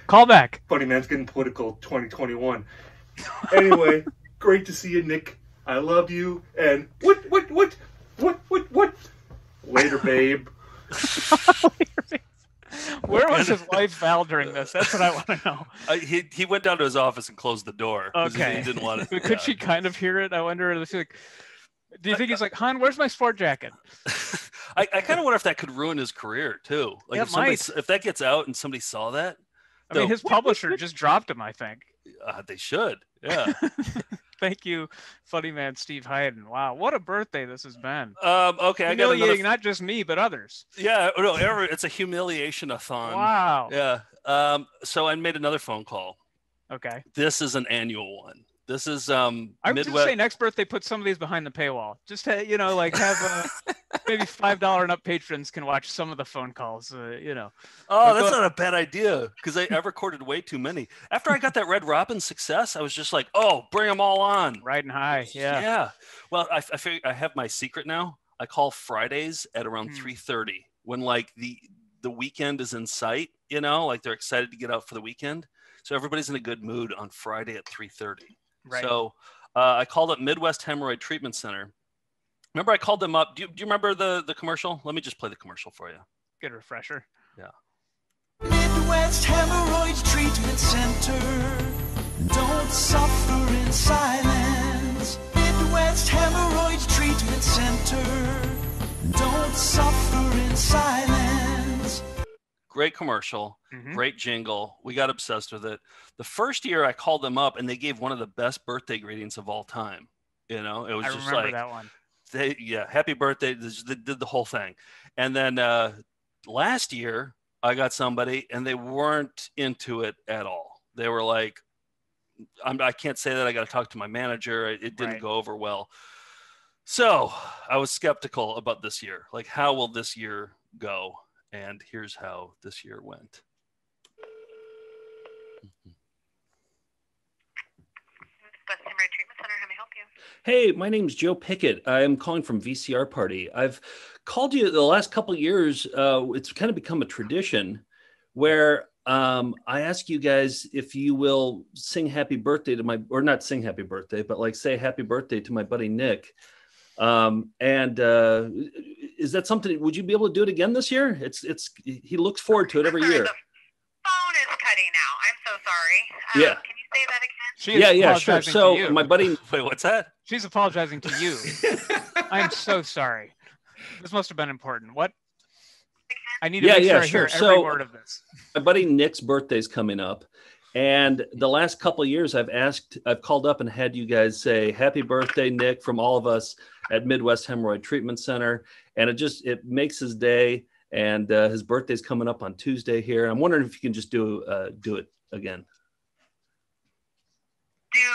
Call back.
Funny man's getting political 2021. Anyway, great to see you, Nick. I love you. And what, what, what, what, what, what? Later, babe.
Where was his wife Val during this? That's what I want to know.
Uh, he he went down to his office and closed the door.
Okay.
He didn't want it.
But Could she kind of hear it? I wonder. Like, do you think he's like, "Hun, where's my sport jacket?"
I, I kind of wonder if that could ruin his career too. Like
Yeah,
if somebody,
might.
if that gets out and somebody saw that,
I mean, his publisher just dropped him. I think.
uh, they should. Yeah.
Thank you, funny man Steve Hyden. Wow, what a birthday this has been.
Um, okay, I got another.
Humiliating not just me but others.
Yeah, no, it's a humiliation a thon.
Wow.
Yeah. Um, so I made another phone call.
Okay.
This is an annual one. This is um
I would just
Midwest.
say next birthday, put some of these behind the paywall. Just ha- you know, like have uh, maybe five dollar and up patrons can watch some of the phone calls. Uh, you know.
Oh,
But
that's
go-
not a bad idea because I, I recorded way too many. After I got that Red Robin success, I was just like, oh, bring them all on.
Riding high, yeah.
Yeah. Well, I, I figure I have my secret now. I call Fridays at around
Hmm.
three thirty when like the the weekend is in sight. You know, like they're excited to get out for the weekend. So everybody's in a good mood on Friday at three thirty.
Right.
So uh, I called up Midwest Hemorrhoid Treatment Center. Remember, I called them up. Do you, do you remember the the commercial? Let me just play the commercial for you.
Good refresher.
Yeah.
Midwest Hemorrhoids Treatment Center. Don't suffer in silence. Midwest Hemorrhoids Treatment Center. Don't suffer in silence.
Great commercial,
Mhm.
great jingle. We got obsessed with it. The first year I called them up and they gave one of the best birthday greetings of all time. You know, it was
I
just like
that one.
they yeah, happy birthday. They did the whole thing. And then uh last year I got somebody and they weren't into it at all. They were like, I'm, I can't say that. I got to talk to my manager. It, it didn't
Right.
go over well. So I was skeptical about this year. Like, how will this year go? And here's how this year went.
West Hemorrhoid Treatment Center, how may I help you?
Hey, my name's Joe Pickett. I'm calling from VCR Party. I've called you the last couple of years. Uh, it's kind of become a tradition where um, I ask you guys if you will sing happy birthday to my, or not sing happy birthday, but like say happy birthday to my buddy Nick. Um, and uh, is that something? Would you be able to do it again this year? It's it's he looks forward to it every year.
Phone is cutting out. I'm so sorry. Um,
Yeah.
Can you say that again?
She
Yeah, yeah, sure. So my buddy,
wait, what's that?
She's apologizing to you. I'm so sorry. This must have been important. What? I need to
yeah,
make
yeah,
sure I
sure.
hear every
So
word of this.
my buddy Nick's birthday's coming up, and the last couple of years, I've asked, I've called up and had you guys say "Happy birthday, Nick" from all of us at Midwest Hemorrhoid Treatment Center, and it just it makes his day. And uh, his birthday's coming up on Tuesday here. I'm wondering if you can just do uh, do it again.
Do you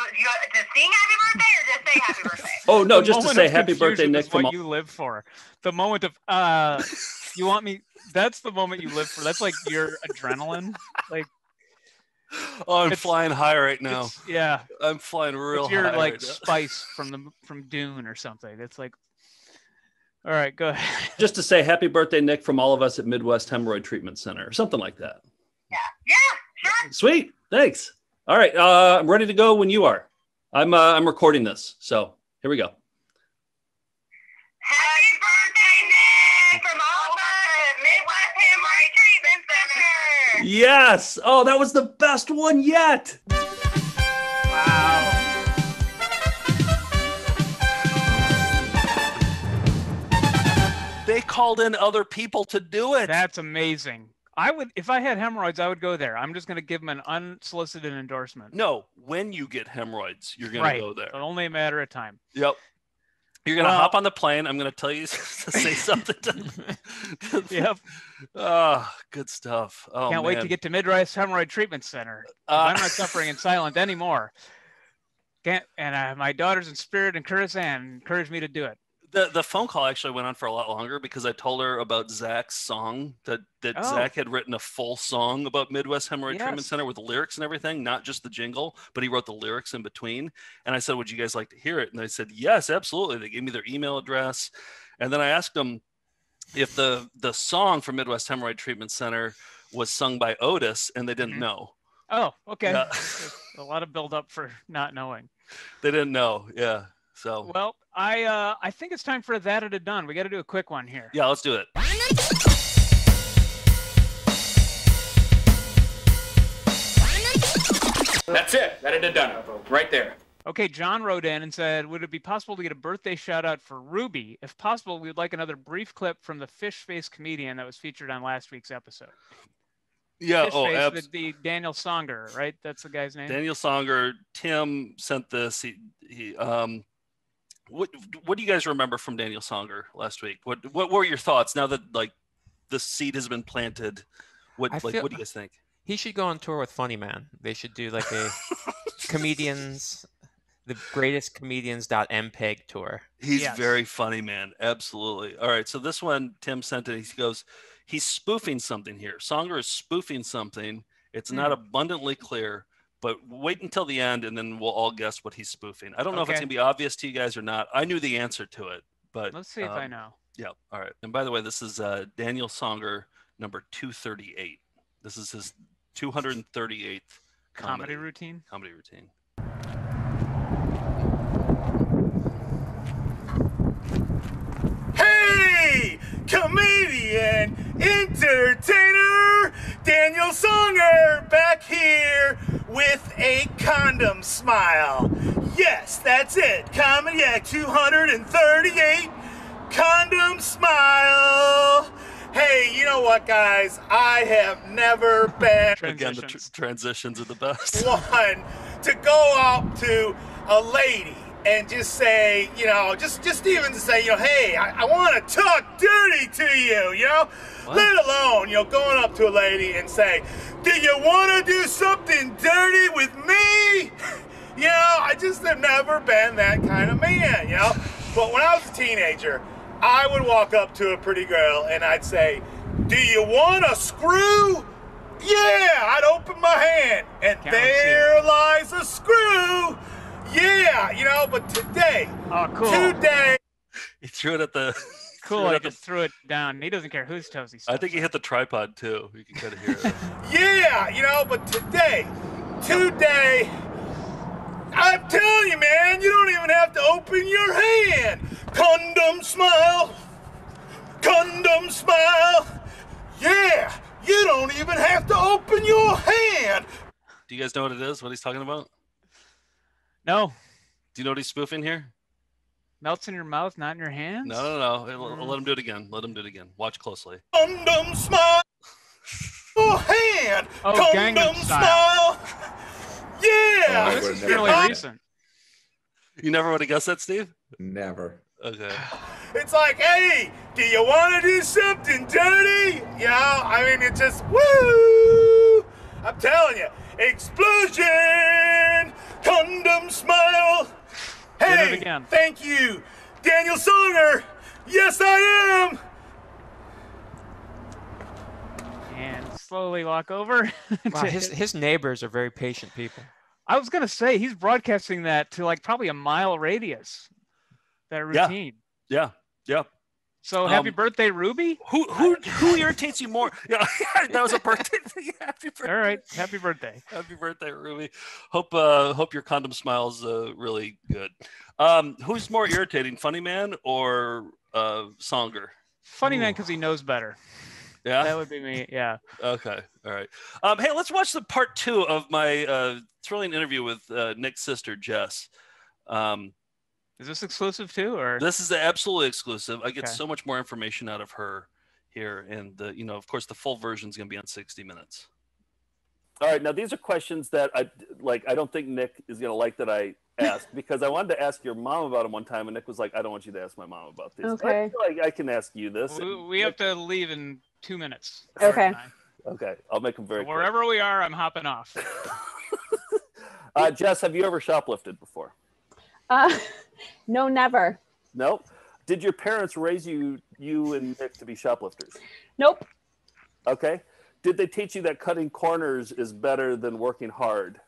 to sing happy birthday or just say happy birthday?
Oh no,
The
just to say happy birthday, Nick. From
what
all-
you live for. The moment of uh, you want me. That's the moment you live for. That's like your adrenaline. Like
Oh, I'm
It's-
flying high right now.
yeah,
I'm flying real
it's your
high.
like
right now.
spice from the from Dune or something. It's like, all right, go ahead.
just to say happy birthday, Nick, from all of us at Midwest Hemorrhoid Treatment Center, or something like that.
Yeah, sure.
Sweet, thanks. All right, uh, I'm ready to go when you are. I'm uh, I'm recording this, so here we go.
Happy birthday, Nick, from all of us at Midwest Hemorrhoid Treatment Center.
Yes. Oh, that was the best one yet. Wow.
They called in other people to do it.
That's amazing. I would, if I had hemorrhoids, I would go there. I'm just going to give them an unsolicited endorsement.
No, when you get hemorrhoids, you're gonna go there.
But only a matter of time.
Yep. You're gonna
Well-
hop on the plane. I'm gonna tell you to say something. To...
Yep.
Oh, good stuff. Oh,
Can't wait to get to Midwest Hemorrhoid Treatment Center.
Uh,
I'm not suffering in silence anymore. Can't, and uh, my daughters in spirit and Curtis Ann encouraged me to do it.
The the phone call actually went on for a lot longer because I told her about Zach's song that that
Oh.
Zach had written a full song about Midwest Hemorrhoid Treatment Center with lyrics and everything, not just the jingle, but he wrote the lyrics in between. And I said, "Would you guys like to hear it?" And they said, "Yes, absolutely." They gave me their email address, and then I asked them if the the song for Midwest Hemorrhoid Treatment Center was sung by Otis, and they didn't mm-hmm. know.
Oh, okay.
Yeah.
A lot of build up for not knowing.
They didn't know. Yeah. So
Well, I uh, I think it's time for that it a done. We got to do a quick one here.
yeah, let's do it.
That's it. That it done. Right there.
Okay, John wrote in and said, "Would it be possible to get a birthday shout out for Ruby? If possible, we would like another brief clip from the fish face comedian that was featured on last week's episode."
Yeah.
Fish
oh,
face,
abs-
the, the Daniel Songer, right? That's the guy's name.
Daniel Songer, Tim sent this. He, he um, what what do you guys remember from Daniel Songer last week? What what were your thoughts now that like the seed has been planted? What
I
like
feel-
what do you guys think?
He should go on tour with Funny Man. They should do like a comedians the greatest comedians.mpeg tour.
He's very funny, man. Absolutely. All right. So this one, Tim sent it. He goes, he's spoofing something here. Songer is spoofing something. It's not
Hmm.
abundantly clear, but wait until the end and then we'll all guess what he's spoofing. I don't know if it's going to be obvious to you guys or not. I knew the answer to it, but
Let's see if I
um,
know.
Yeah. All right. And by the way, this is uh, Daniel Songer, number 238. This is his 238th
Comedy routine?
Comedy routine.
Hey, comedian, entertainer, Daniel Songer back here with a condom smile. Yes, that's it. Comedy Act 238, condom smile. Hey, you know what, guys? I have never been
Again, the tr- transitions are the best.
one to go out to a lady and just say, you know, just just even to say, you know, hey, I, I want to talk dirty to you, you know, let alone, you know, going up to a lady and say, do you want to do something dirty with me? You know, I just have never been that kind of man, you know. But when I was a teenager, I would walk up to a pretty girl and I'd say, do you want a screw? Yeah, I'd open my hand, and there lies a screw. Yeah, you know, but today,
oh, cool.
today,
He threw it at the.
Cool. I
at the-
just threw it down. He doesn't care whose toes he
I think he hit the tripod too. You can kind of hear it.
yeah, you know, but today, today, I'm telling you, man, you don't even have to open your hand. Condom smile, condom smile. Yeah, you don't even have to open your hand.
Do you guys know what it is? What he's talking about?
No.
Do you know what he's spoofing here?
Melts in your mouth, not in your hands?
No, no, no. Let- mm. Let him do it again. Let him do it again. Watch closely.
Condom smile. Your hand.
Oh,
Condom
Gangnam Style.
smile. Yeah.
Oh,
this is
never
fairly
done that.
recent.
You never would have guessed that, Steve?
Never.
Okay.
It's like, hey, do you want to do something dirty? Yeah, I mean, it's just woo. I'm telling you, explosion, condom smile. Hey,
again.
thank you, Daniel Songer. Yes, I am.
And slowly walk over.
Wow, his his neighbors are very patient people.
I was gonna say he's broadcasting that to like probably a mile radius. That
Yeah.
routine.
Yeah. Yeah.
So happy
Um,
birthday, Ruby.
Who who who irritates you more? Yeah, that was a birthday thing. Happy birthday.
All right. Happy birthday.
Happy birthday, Ruby. Hope uh hope your condom smiles uh really good. Um who's more irritating, Funny Man or uh Songer?
Funny man because he knows better.
Yeah.
That would be me. Yeah.
Okay. All right. Um, hey, let's watch the part two of my uh, thrilling interview with uh, Nick's sister, Jess. Um,
Is this exclusive too, or
this is absolutely exclusive. I get
Okay.
so much more information out of her here, and the, you know, of course, the full version is going to be on 60 minutes.
All right, now these are questions that I like. I don't think Nick is gonna like that I asked because I wanted to ask your mom about them one time, and Nick was like, "I don't want you to ask my mom about this."
Okay.
I feel like I can ask you this.
we, we have to leave in two minutes.
Okay.
Okay, I'll make them very. quick.
Wherever we are, I'm hopping off.
Uh, Jess, have you ever shoplifted before?
Uh, no, never.
No. Did your parents raise you, you and Nick, to be shoplifters?
Nope.
Okay. Did they teach you that cutting corners is better than working hard?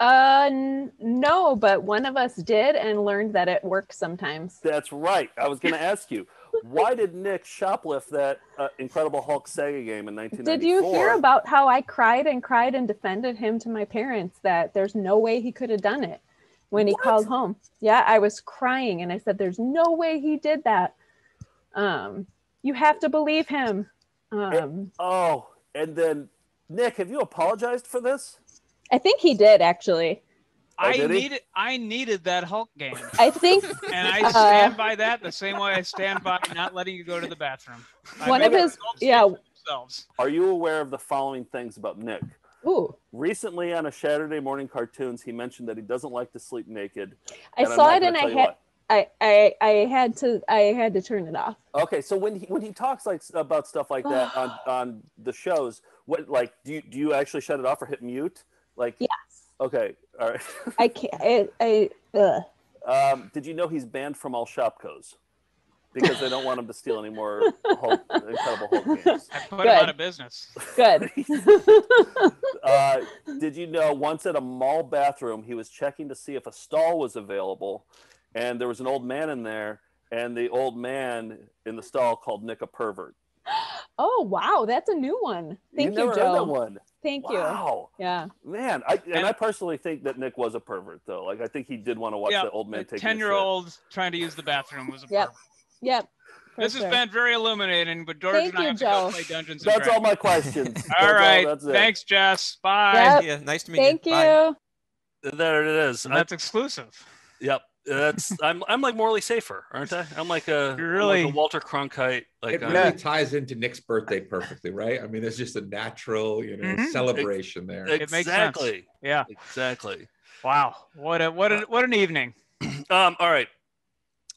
Uh, n- no, but one of us did and learned that it works sometimes.
That's right. I was going to ask you, why did Nick shoplift that uh, Incredible Hulk Sega game in 1994?
Did you hear about how I cried and cried and defended him to my parents that there's no way he could have done it when he called home? Yeah, I was crying and I said, "There's no way he did that." Um, you have to believe him. Um,
Oh, and then Nick, have you apologized for this?
I think he did actually.
I
did
needed I needed that Hulk game.
I think
And I
uh,
stand by that the same way I stand by not letting you go to the bathroom.
One
made
of his yeah.
speak themselves.
Are you aware of the following things about Nick?
Ooh,
Recently on a Saturday morning cartoons, he mentioned that he doesn't like to sleep naked.
I saw it and I had I, I I had to I had to turn it off.
Okay, so when he when he talks like about stuff like that on on the shows, what like do you do you actually shut it off or hit mute? Like
yes.
Okay,
All right.
I can't. I, I.
Um, did you know he's banned from all Shopkos because they don't want him to steal any more Hulk, Incredible Hulk games?
I put him out of business.
Good.
Uh, did you know once at a mall bathroom he was checking to see if a stall was available, and there was an old man in there, and the old man in the stall called Nick a pervert.
Oh wow, that's a new one. Thank you,
never
Joe.
heard that one.
Thank
Wow.
you. Yeah.
Man, I and I personally think that Nick was a pervert though. Like I think he did want to watch
yeah,
the old man take
ten year old trying to use the bathroom was a
Yep.
pervert.
Yep. for
This has been very illuminating, but George
Thank
and I
you,
have to
Joe.
go play Dungeons and
That's all my questions. That's
all
all-
right.
that's it.
Thanks, Jess. Bye.
Yep.
Yeah, nice to meet
Thank
you.
Thank you.
Bye.
There it is.
And that's exclusive.
Yep. That's I'm I'm like morally safer, aren't I? I'm like a I'm
really-
like a Walter Cronkite. Like
it
uh,
really ties into Nick's birthday perfectly, right? I mean, there's just a natural, you know,
Mhm.
celebration there.
It makes sense.
exactly.
Yeah.
Exactly.
Wow. What a what a what an evening.
Um. All right.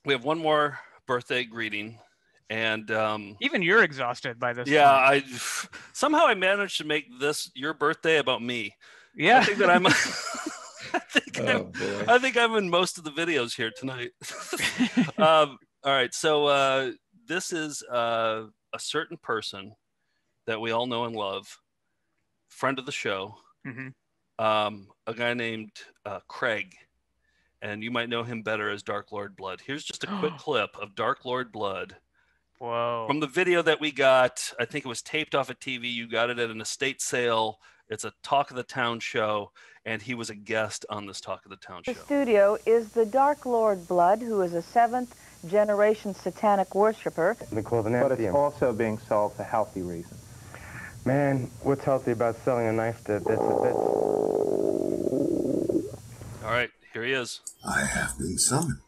We have one more birthday greeting, and um.
Even you're exhausted by this.
Yeah,
point.
I somehow I managed to make this your birthday about me.
Yeah.
I think that I'm. I think
Oh,
I'm,
boy.
I think I'm in most of the videos here tonight. um, all right, so uh, this is uh, a certain person that we all know and love, friend of the show,
Mhm.
um, a guy named uh, Craig, and you might know him better as Dark Lord Blood. Here's just a quick clip of Dark Lord Blood
Whoa.
from the video that we got. I think it was taped off a TV. You got it at an estate sale. It's a Talk of the Town show, and he was a guest on this Talk of the Town show.
The studio is the Dark Lord Blood, who is a seventh generation satanic worshiper.
They call it but it's also being sold for healthy reasons. Man, what's healthy about selling a knife to bits of bits?
All right, here he is.
I have been summoned.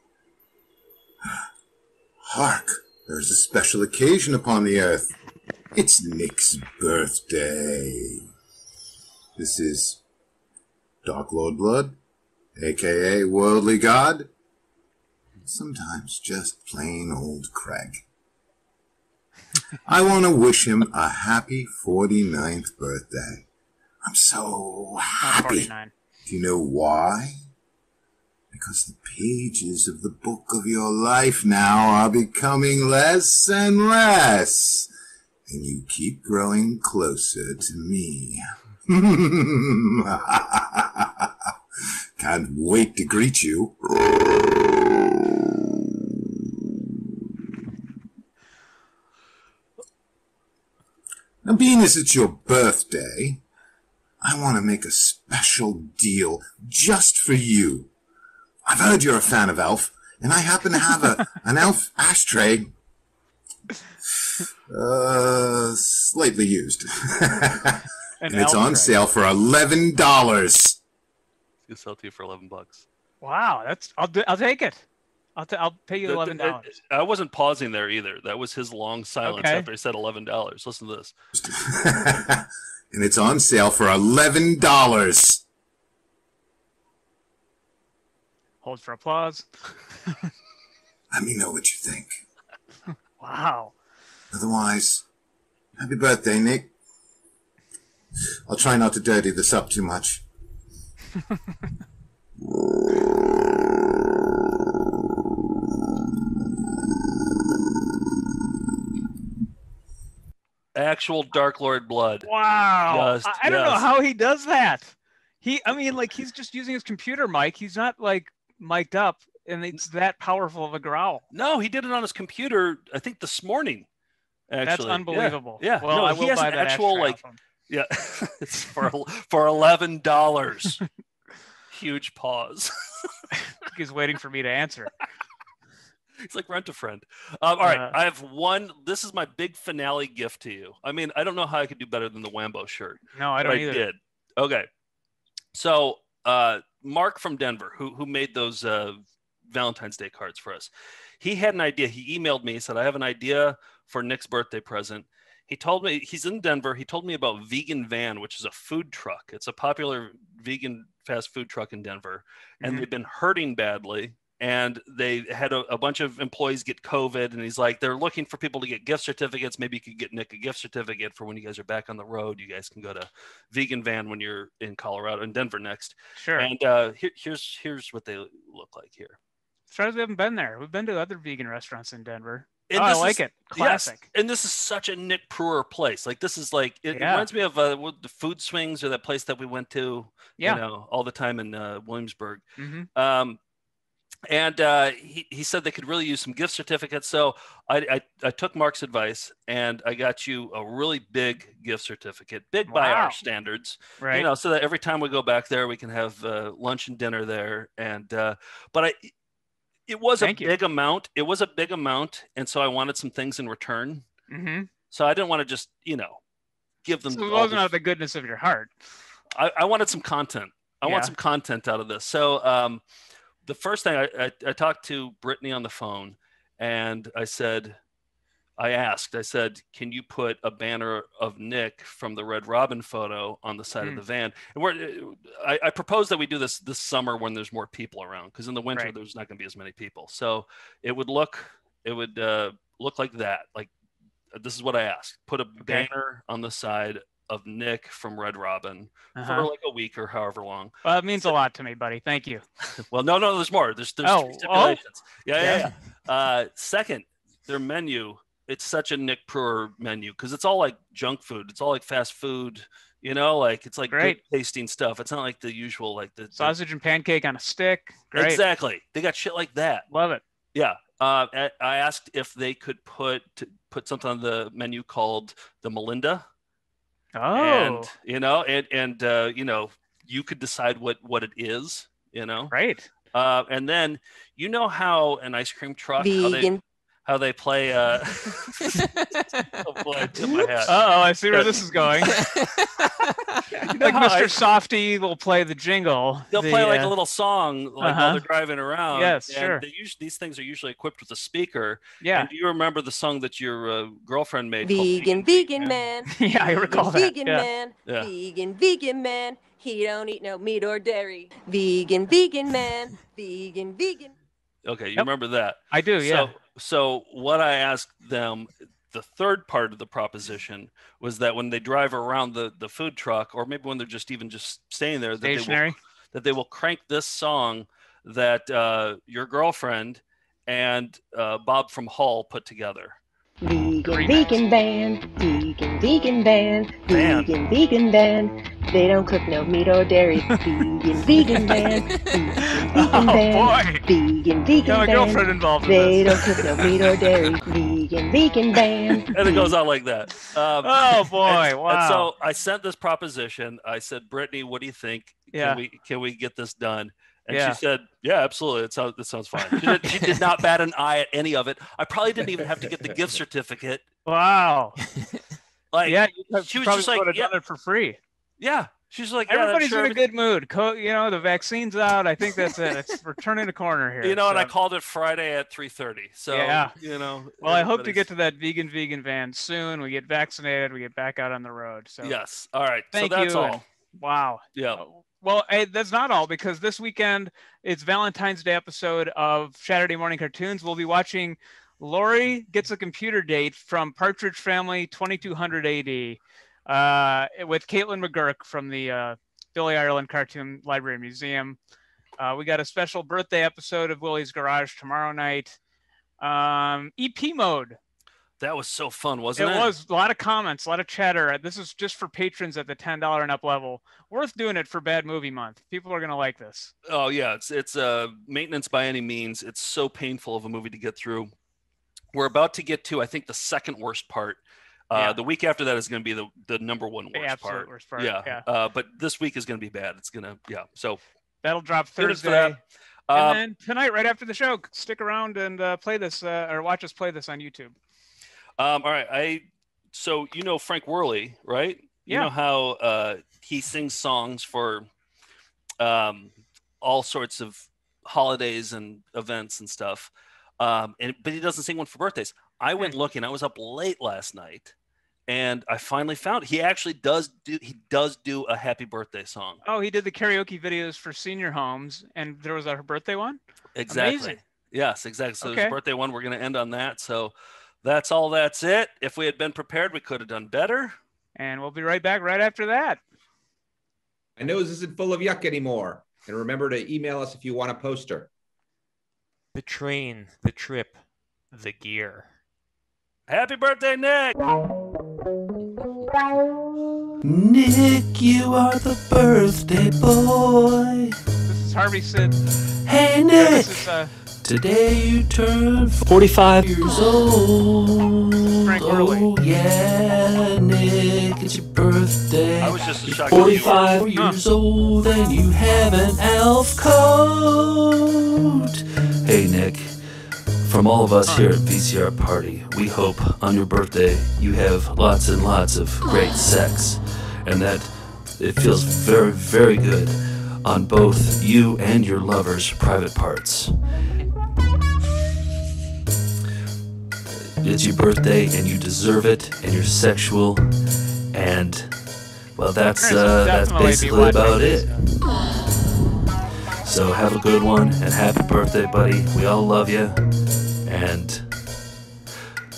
Hark, there's a special occasion upon the earth. It's Nick's birthday. This is Dark Lord Blood, aka Worldly God, sometimes just plain old Craig. I want to wish him a happy 49th birthday. I'm so happy.
49.
Do you know why? Because the pages of the book of your life now are becoming less and less, and you keep growing closer to me. Can't wait to greet you. Now, being as it's your birthday, I want to make a special deal just for you. I've heard you're a fan of Alf, and I happen to have a an Alf ashtray, uh, slightly used, and it's on
tray.
sale for eleven dollars.
He'll sell to you for eleven bucks.
Wow, that's I'll do, I'll take it. I'll t- I'll pay you
The- the-
eleven dollars.
I wasn't pausing there either. That was his long silence
Okay.
after he said eleven dollars. Listen to this.
and it's on sale for eleven dollars.
Hold for applause.
Let me know what you think.
Wow.
Otherwise, happy birthday, Nick. I'll try not to dirty this up too much.
Actual Dark Lord blood.
Wow.
Just-
I, I don't know how he does that. He I mean like he's just using his computer mic. He's not like mic'd up and it's that powerful of a growl.
No, he did it on his computer. I think this morning. Actually,
That's unbelievable.
Yeah,
Well,
no,
I
he
will
has
buy
an
that
actual like,
him.
yeah, it's for for eleven dollars. Huge pause.
He's waiting for me to answer.
It's like rent a friend. Um, all right,
Uh,
I have one. This is my big finale gift to you. I mean, I don't know how I could do better than the Wambo shirt.
No, I don't either.
did. Okay. So, uh, Mark from Denver, who who made those uh, Valentine's Day cards for us, he had an idea. He emailed me. He said, "I have an idea for Nick's birthday present." He told me he's in Denver. He told me about Vegan Van, which is a food truck. It's a popular vegan fast food truck in Denver, and
Mhm.
they've been hurting badly. And they had a, a bunch of employees get COVID, and he's like, they're looking for people to get gift certificates. Maybe you could get Nick a gift certificate for when you guys are back on the road. You guys can go to Vegan Van when you're in Colorado and Denver next.
Sure.
And uh, here, here's here's what they look like here.
Surprised we haven't been there. We've been to other vegan restaurants in Denver.
And
oh, I like
is-
it.
yes,
Classic.
and this is such a Nick Prueher place. Like this is like it
Yeah.
reminds me of uh, the Food Swings or that place that we went to.
Yeah.
You know, all the time in uh, Williamsburg.
Mhm.
Um, and uh, he, he said they could really use some gift certificates. So I, I, I took Mark's advice and I got you a really big gift certificate, big by our standards,
Right.
You know, so that every time we go back there, we can have uh, lunch and dinner there. And uh, but I, it was
Thank
a
you.
big amount. It was a big amount, and so I wanted some things in return.
Mm-hmm.
So I didn't want to just you know give them.
So it wasn't out of the goodness of your heart.
I, I wanted some content. I want some content out of this. So um, the first thing I, I, I talked to Brittany on the phone, and I said, I asked, I said, can you put a banner of Nick from the Red Robin photo on the side
Hmm.
of the van? And we're, I, I proposed that we do this this summer when there's more people around, because in the winter
Right.
there's not going to be as many people. So it would look, it would uh, look like that. Like this is what I asked: put a
Okay.
banner on the side of Nick from Red Robin
Uh-huh.
for like a week or however long.
Well, it means a lot to me, buddy. Thank you.
Well, no, no, there's more. There's there's
Oh, oh.
stipulations. Yeah, yeah,
Yeah.
yeah. Uh, second, their menu. It's such a Nick Prueher menu because it's all like junk food. It's all like fast food. You know, like it's like
Great.
tasting stuff. It's not like the usual like the, the-
Sausage and pancake on a stick. Great.
Exactly. They got shit like that.
Love it.
Yeah. Uh, I I asked if they could put put something on the menu called the Melinda.
Oh.
And you know, and and uh, you know, you could decide what what it is. You know.
Right.
Uh, and then you know how an ice cream truck how they
Vegan.
How they play. Uh, oh boy, I my hat.
Oh, I see where this is going.
You know
like Mr.
I-
Softy will play the jingle.
They'll
the,
play like
uh,
a little song like
uh-huh.
while they're driving around.
Yes,
and
sure.
They usually, these things are usually equipped with a speaker.
Yeah.
And do you remember the song that your uh, girlfriend made? called
Vegan, vegan man.
Yeah, I recall that,
Vegan
yeah.
man.
Yeah.
Vegan, vegan man. He don't eat no meat or dairy. Vegan, vegan man. Vegan, vegan.
Okay, you remember that?
I do, yeah.
So, so what I asked them, the third part of the proposition was that when they drive around the the food truck, or maybe when they're just even just staying there, that they
Stationary?
will that they will crank this song that uh, your girlfriend and uh, Bob from Hull put together.
Vegan, vegan band. Vegan, vegan band.
Man.
Vegan, vegan band. They don't cook no meat or dairy. Vegan, vegan band. Vegan, vegan band. Vegan, vegan
Got my
band.
girlfriend involved in
They
this.
don't cook no meat or dairy. Vegan, vegan band.
and it goes on like that. Um,
Oh, boy,
and-
wow.
And so I sent this proposition. I said, Brittany, what do you think?
Yeah.
Can we can we get this done? And
Yeah.
she said, Yeah, absolutely. It sounds that sounds fine. She did, she did not bat an eye at any of it. I probably didn't even have to get the gift certificate.
Wow.
Like
yeah, you
she was just like,
would have
yeah,
done it for free.
yeah. She's like, yeah,
Everybody's
sure
in a good mood. Co- you know, the vaccine's out. I think that's it. It's, we're turning a corner here.
You know, and I called it Friday at three thirty. So
yeah.
you know.
Well, I hope to get to that vegan vegan van soon. We get vaccinated. We get back out on the road. So
Yes. All right.
Thank
so that's
you.
all.
and- wow.
Yeah.
Well, hey, that's not all because this weekend it's Valentine's Day episode of Saturday Morning Cartoons. We'll be watching Lori gets a computer date from Partridge Family 2200 AD uh, with Caitlin McGurk from the uh, Billy Ireland Cartoon Library Museum. Uh, we got a special birthday episode of Willie's Garage tomorrow night. Um, EP mode.
That was so fun, wasn't it?
It was a lot of comments, a lot of chatter. This is just for patrons at the ten dollar and up level. Worth doing it for Bad Movie Month. People are gonna like this.
Oh yeah, it's it's uh maintenance by any means. It's so painful of a movie to get through. We're about to get to I think the second worst part. Uh,
Yeah.
The week after that is going to be the the number one worst part.
worst part,
Yeah.
yeah.
Uh, but this week is going to be bad. It's going to yeah. So
That'll drop
Tune in for
Thursday.
that. Uh,
and then tonight, right after the show, stick around and uh, play this uh, or watch us play this on YouTube.
Um, all right, I so you know Frank Worley, right? You
Yeah.
know how uh, he sings songs for um, all sorts of holidays and events and stuff. Um, and but he doesn't sing one for birthdays. I went looking. I was up late last night,
and I finally found he actually does do he does do a happy birthday song.
Oh, he did the karaoke videos for senior homes, and there was a birthday one.
Exactly.
Amazing.
Yes, exactly. So
Okay.
his birthday one, we're going to end on that. So that's all. That's it. If we had been prepared, we could have done better.
And we'll be right back right after that.
My nose isn't full of yuck anymore. And remember to email us if you want a poster.
The train, the trip, the gear.
Happy birthday, Nick!
Nick, you are the birthday boy.
This is Harvey Sid.
Hey,
Yeah,
Nick.
this is uh,
Today you turn 45 years old.
Frank Hurley.
Oh, yeah, Nick, it's your birthday.
I was just as
You're
shocked as you were.
45 years old and you have an elf coat. Hey, Nick. From all of us here at VCR Party, we hope on your birthday you have lots and lots of great sex and that it feels very, very good on both you and your lover's private parts. It's your birthday and you deserve it and you're sexual and well that's uh, that's basically about it. So have a good one and happy birthday, buddy. We all love you. And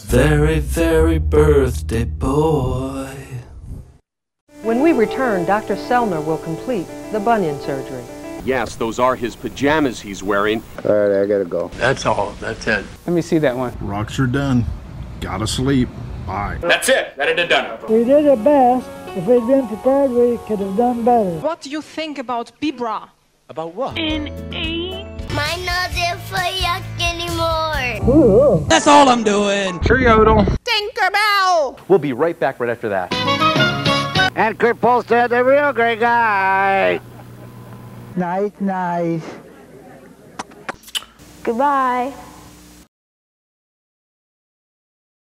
very, very birthday boy.
When we return, Dr. Selner will complete the bunion surgery.
Yes, those are his pajamas he's wearing.
All right, I gotta go.
That's all. That's it.
Let me see that one.
Rocks are done. Gotta sleep. Bye.
That's it. That it done.
We did our best. If we'd been prepared, we could have done better.
What do you think about Bibra?
About what?
In eight.
My nose isn't for yuck anymore.
That's all I'm doing.
Sure, Yodel.
Tinkerbell!
We'll be right back right after that.
And Kurt Polster, the real great guy.
Nice, nice.
Goodbye.